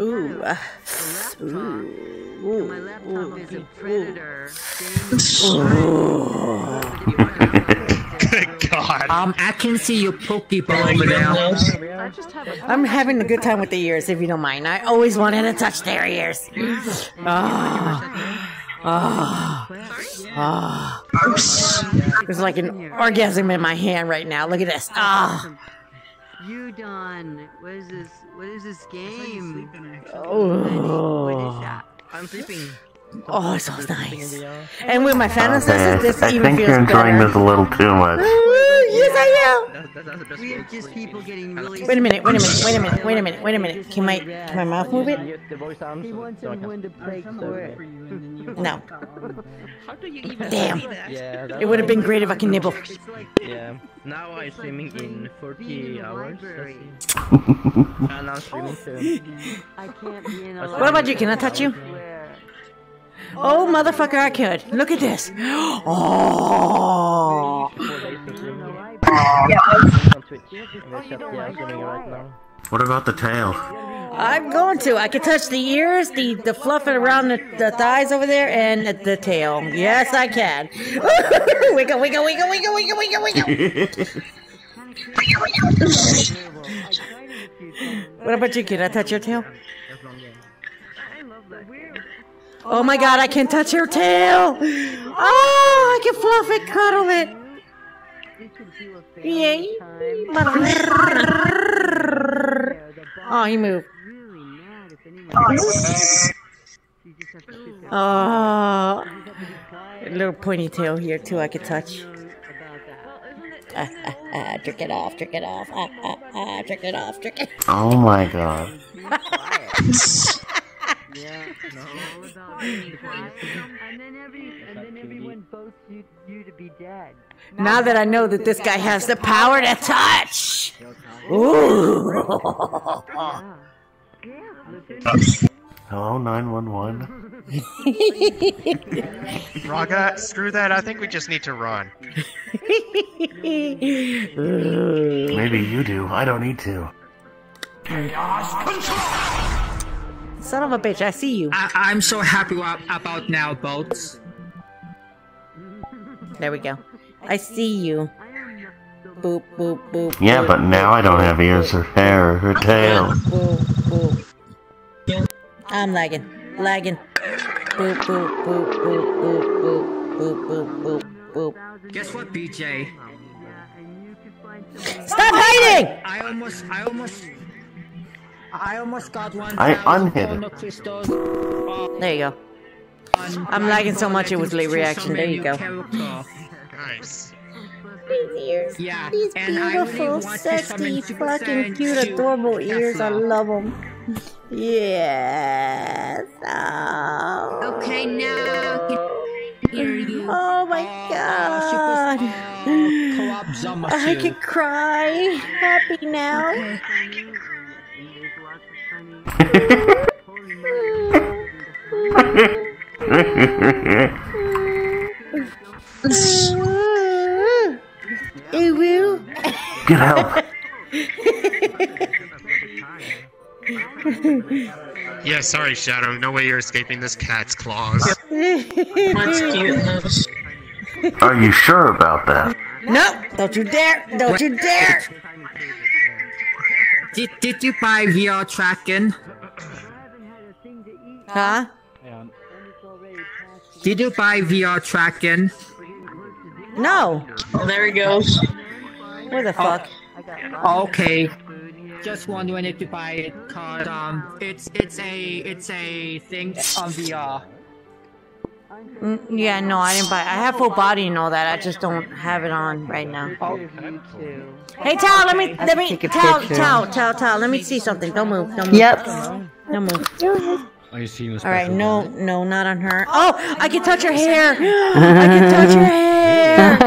Ooh. a, a laptop. Ooh. My laptop is a predator. Good God. Um, I can see your Pokeball over there. I'm having a good time with the ears, if you don't mind. I always wanted to touch their ears. Ah. Ah. Ah. There's like an orgasm in my hand right now. Look at this. Ah. You Don, what is this? What is this game? Oh. I'm sleeping. Oh, it's so nice. And with my fantasy, Okay, this I even think feels you're enjoying better. this a little too much. yes, I am. That's, that's, that's We way just people getting really. Wait a minute, wait a minute, wait a minute, wait a minute, wait a minute. Can my can my mouth move it? The voice sounds He wants so I can- everyone to play court. No. How do you even Damn. say? Yeah, It would have been great if I could nibble. Yeah. Now I'm streaming in 40 hours. Let's and I'm streaming too. I can't be in a What about you? Can I touch you? Oh, motherfucker, I could. Look at this. Oh. On Twitch. In the chat, yeah, I'm streaming right now. What about the tail? I'm going to. I can touch the ears, the the fluffing around the, the thighs over there, and the, the tail. Yes, I can. wiggle, wiggle, wiggle, wiggle, wiggle, wiggle, wiggle. What about you? Can I touch your tail? Oh my god, I can touch your tail! Oh, I can fluff it, cuddle it. Yay. Oh, he moved. Oh, a little pointy tail here too. I could touch. Ah, ah, ah, trick it off, trick it off, ah, ah, ah, trick it off, trick it. Oh my god. Now that I know that this guy has the power to touch. Ooh. Hello, 911. Raga, screw that. I think we just need to run. Maybe you do. I don't need to. Son of a bitch, I see you. I, I'm so happy about now, boats. There we go. I see you. Boop, boop, boop. Yeah, boop, but now I don't have ears or hair or her tail. Boop, boop. I'm lagging. Lagging. Boop, boop, boop, boop, boop, boop, boop, boop, boop, boop. Guess what, BJ? Stop hiding! I almost, I almost, I almost got one. I unhid it. There you go. I'm lagging so much it was late reaction. There you go. Nice. These ears. Yeah, These and I really beautiful, want to sexy, summon Super fucking cute, 2 adorable ears. I love them. Yes. Oh. Okay, now I can hear you. Oh my oh, god. I Shield. can cry. Happy now. Ooh, Get help. Yeah, sorry, Shadow. No way you're escaping this cat's claws. Are you sure about that? No, don't you dare! Don't you dare! Did, did you buy VR tracking? Huh? Did you buy VR tracking? No. Oh, there he goes. Where the fuck? Okay. Just wondering if you buy it, cause um, it's it's a it's a thing on VR. Mm, yeah, no, I didn't buy. I have full body and all that. I just don't have it on right now. Hey, Tal, let me let me Take a Tal picture. Tal Tal Tal. Let me see something. Don't move. Don't move. Yep. Don't move. Are you seeing the All right, special no, no, not on her. Oh, I can touch her hair. I can touch her hair.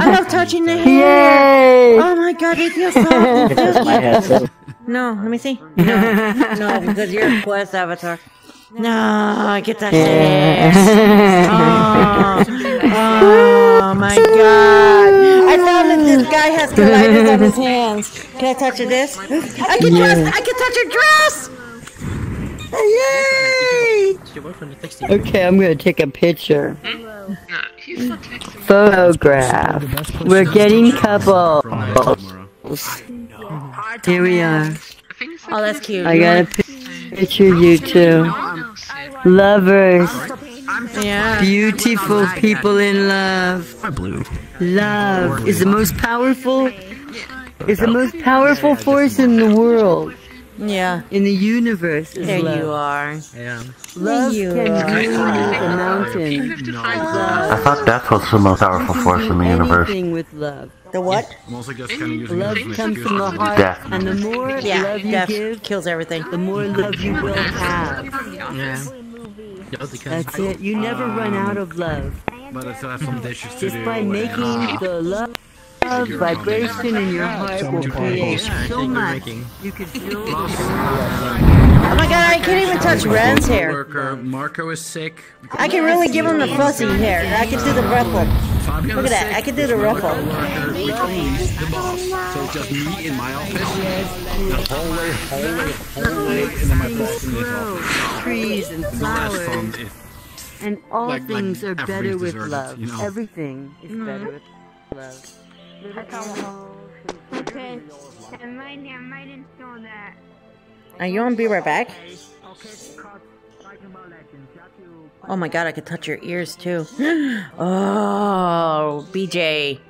I love touching the hair. Yay! Oh my god, it feels soft. It feels My head, so- No, let me see. No, no, because you're a Quest avatar. No, get that hair. Oh, oh my god. I found that this guy has colliders on his hands. Can I touch this? I can dress. I can touch your dress. Yay! Okay, I'm gonna take a picture. Photograph. We're getting couple. Here we are. Oh, that's cute. I got a picture of you two. Lovers. Yeah. Beautiful people in love. Love is the most powerful is the most powerful force in the world. Yeah. In the universe is There love. you are. Yeah. Love you can are. move a mountain. I thought death was the most powerful force in the universe. Anything with love. The what? I'm also just kind of Love this as an comes from the heart, Death. and the more Yeah, love you death give, kills everything. the more love you will have. Yeah. That's it. You never run out of love. But I still have some dishes to Just do. by making uh, the love vibration in your heart will create so much. You can feel Oh my god, I can't even touch Ren's hair. Worker Marco is sick. I can really give him the fussy hair. I can do the ruffle. Fabian Look at that. I can do the ruffle. Worker becomes the boss. So it's just me in my office. The hallway, hallway, hallway, and then best in this grow office. trees and It's not as fun flowers. And all Like- like things are better with love. you know? Everything is Mhm. better with love. Okay, I might, I might install that. Are you on Be Right Back? Oh my god, I could touch your ears too. oh, BJ.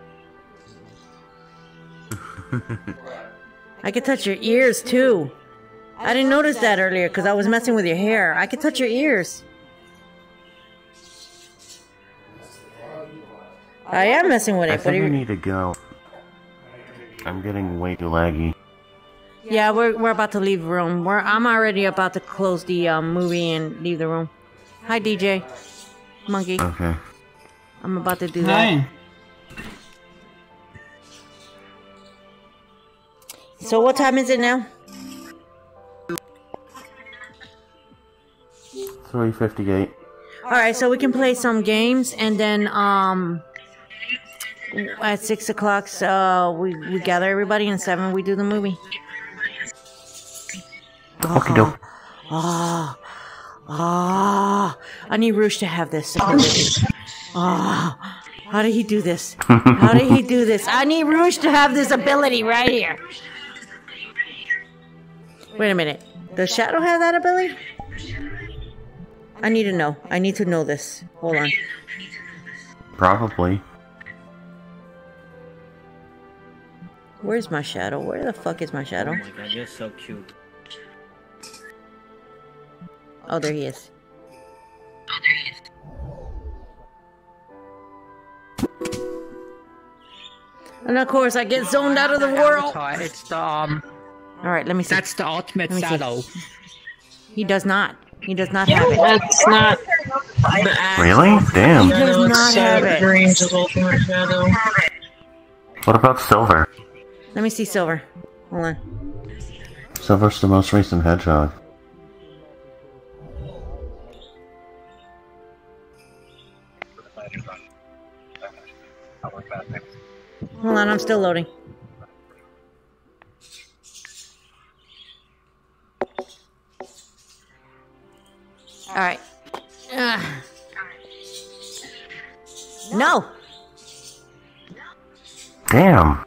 I could touch your ears too. I didn't notice that earlier because I was messing with your hair. I could touch your ears. I am messing with it, but think we it, need to go. I'm getting way too laggy. yeah, we're we're about to leave the room. We're I'm already about to close the um, movie and leave the room. Hi, DJ. Monkey. Okay. I'm about to do that. Hi. So what time is it now? 358. All right, so we can play some games, and then um, at six o'clock, uh, we we gather everybody, and seven we do the movie. Okie doke. Ah, ah! I need Rouge to have this. ability. Ah, how did he do this? How did he do this? I need Rouge to have this ability right here. Wait a minute. Does Shadow have that ability? I need to know. I need to know this. Hold on. Probably. Where's my shadow? Where the fuck is my shadow? Oh my god, you're so cute. Oh, there he is. And of course, I get zoned out of the world. Avatar, It's the um. All right, let me see. That's the ultimate Let me see. shadow. He does not. He does not have it. That's not. Really? Damn. He does not have it. Range of ultimate shadow. What about Silver? Let me see Silver. Hold on. Silver's the most recent hedgehog. Hold on, I'm still loading. All right. Ugh. No. Damn.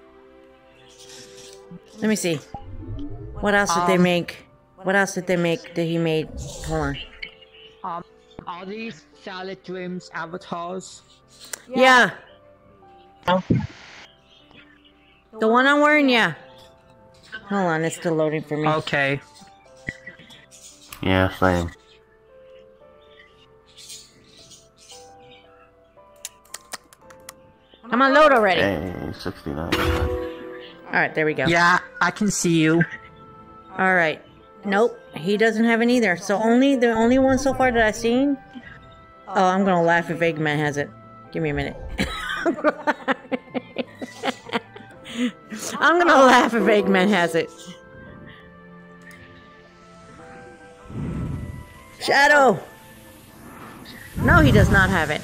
Let me see. What else did they make? What else did they make that he made? Hold on. Um, are these Salad Dreams avatars? Yeah. The one I'm wearing, yeah. Hold on, it's still loading for me. Okay. Yeah, same. Come on, load already. Hey, 69. All right, there we go. Yeah, I can see you. All right. Nope, he doesn't have it either. So only the only one so far that I've seen. Oh, I'm gonna laugh if Eggman has it. Give me a minute. I'm gonna laugh if Eggman has it. Shadow. No, he does not have it.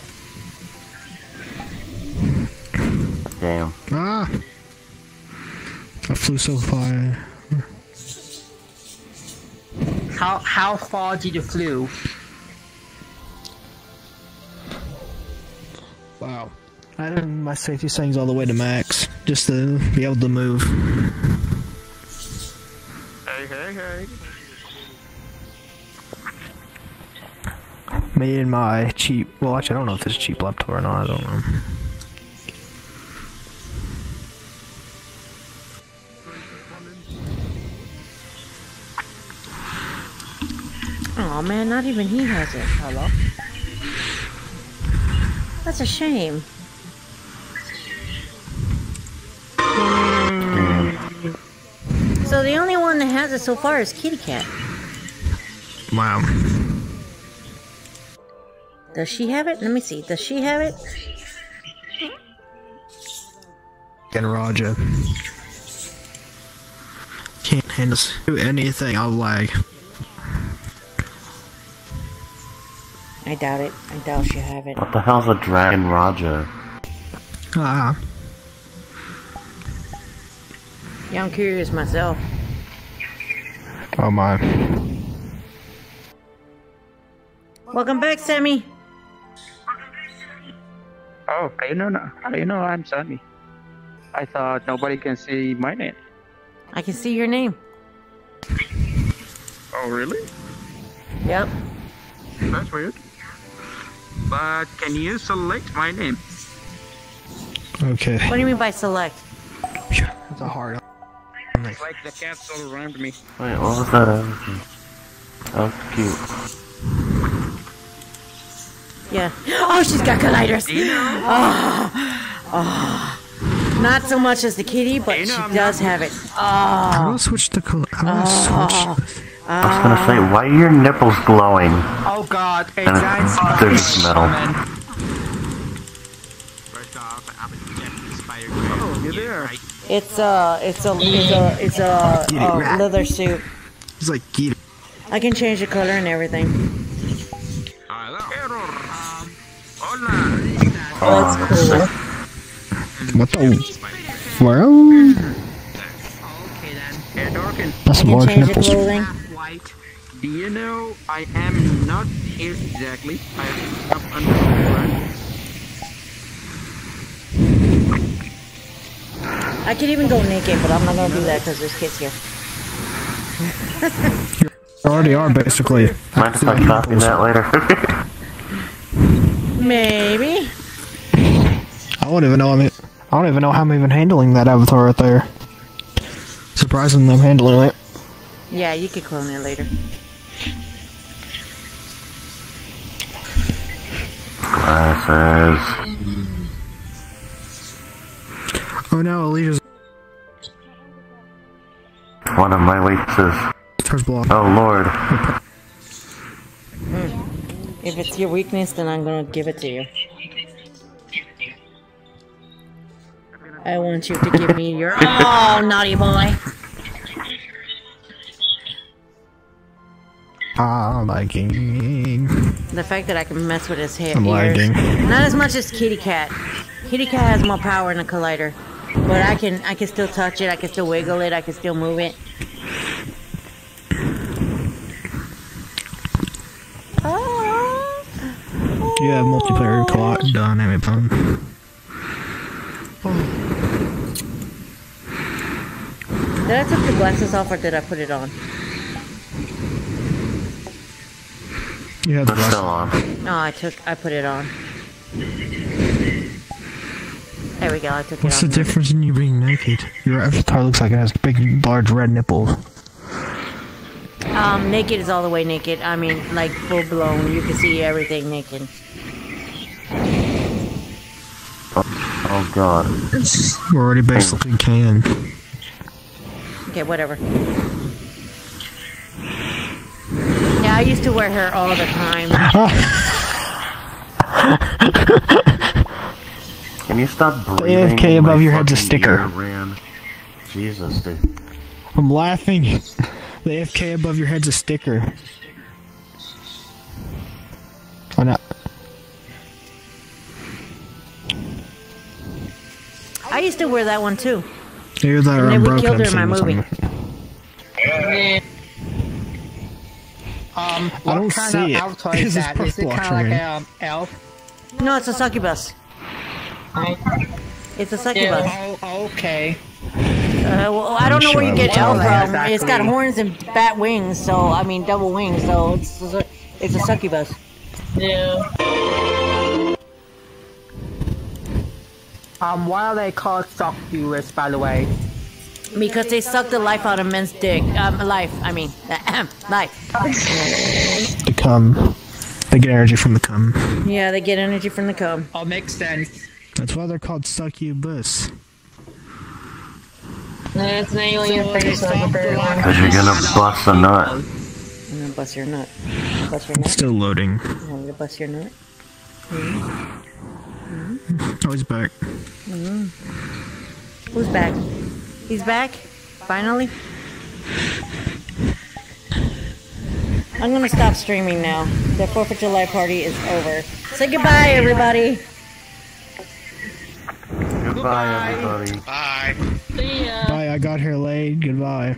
Damn. Ah! I flew so far. How how far did you flew? Wow. I had my safety settings all the way to max, just to be able to move. Hey, hey, hey. Made in my cheap. Well, actually, I don't know if it's a cheap laptop or not. I don't know. Oh man, not even he has it. Hello. That's a shame. Mm. So the only one that has it so far is Kitty Cat. Wow. Does she have it? Let me see. Does she have it? And Roger. Can't handle anything. I'll lag. I doubt it. I doubt she have it. What the hell's a Dragon Roger? Ah. Yeah, I'm curious myself. Oh my. Welcome back, Sammy. Oh, you know, no, you know, I'm Sammy. I thought nobody can see my name. I can see your name. Oh, really? Yep. That's weird. But can you select my name? Okay. What do you mean by select? That's a hard. Like the cats all around me. Wait, what was that? Everything? That was cute. Yeah. Oh, she's got colliders. Oh, ah. oh. Ah. Not so much as the kitty, but she does have it. How do I Oh. switch the ah. color? How do I switch? I was gonna say, why are your nipples glowing? Oh god, a And giant it's, spider they're is just metal. coming. Oh, you're there. It's a, it's a, it's a, it's a, a leather suit. It's like get I can change the color and everything. Oh, that's cool. What the? Well, that's some I can large change the nipples. Clothing. Do you know I am not here exactly? I am up under the ground. I could even go naked, but I'm not gonna do that because there's kids here. You already are basically. Mind if I copy that later? Maybe. I don't even know. I mean, I don't even know how I'm even handling that avatar right there. Surprisingly, I'm handling it. Yeah, you could clone it later. Glasses. Oh no, Alicia's One of my weaknesses. Hers blocked. Oh lord. Hmm. If it's your weakness, then I'm gonna give it to you. I want you to give me your. Oh, naughty boy! Ah, I'm liking. The fact that I can mess with his hair. I'm lagging. Not as much as Kitty Cat. Kitty Cat has more power in the collider, but I can I can still touch it. I can still wiggle it. I can still move it. You have multiplayer clock dynamic phone. Did I take the glasses off or did I put it on? You have the It's still on. No, I took I put it on. There we go. I took What's it the off. difference in you being naked? Your avatar looks like it has big, large red nipples. Um, naked is all the way naked. I mean, like full blown. You can see everything naked. Oh god. You already basically can. Okay, whatever. Yeah, I used to wear her all the time. Can you stop breathing? AFK in above your head's a sticker. Ran? Jesus, dude. I'm laughing. The AFK above your head's a sticker. Oh no. I used to wear that one too. Either that or And then we killed her in my movie. Something. Um, I what don't kind see of it. avatar is This is that? Is it purple kind of like screen. a um, elf? No, it's a succubus. It's a succubus. Oh, okay. Uh, well, I don't know where you get Well, elf then, from. It's got horns and bat wings, so I mean double wings. So it's it's a, it's a succubus. Yeah. Um, why are they called succubus, by the way? Because they suck the life out of men's dick. Um, life. I mean, life. The cum. They get energy from the cum. Yeah, they get energy from the cum. Oh, makes sense. That's why they're called succubus. It's an alien face apparently. Cause you're gonna bust a nut. I'm gonna bust your nut. Bust your nut. It's still loading. You want me to bust your nut? Oh, he's back. Mm. Who's back? He's back? Finally? I'm gonna stop streaming now. The 4th of July party is over. Say goodbye, everybody! Goodbye, everybody. Bye. See ya. Bye, I got here late. Goodbye.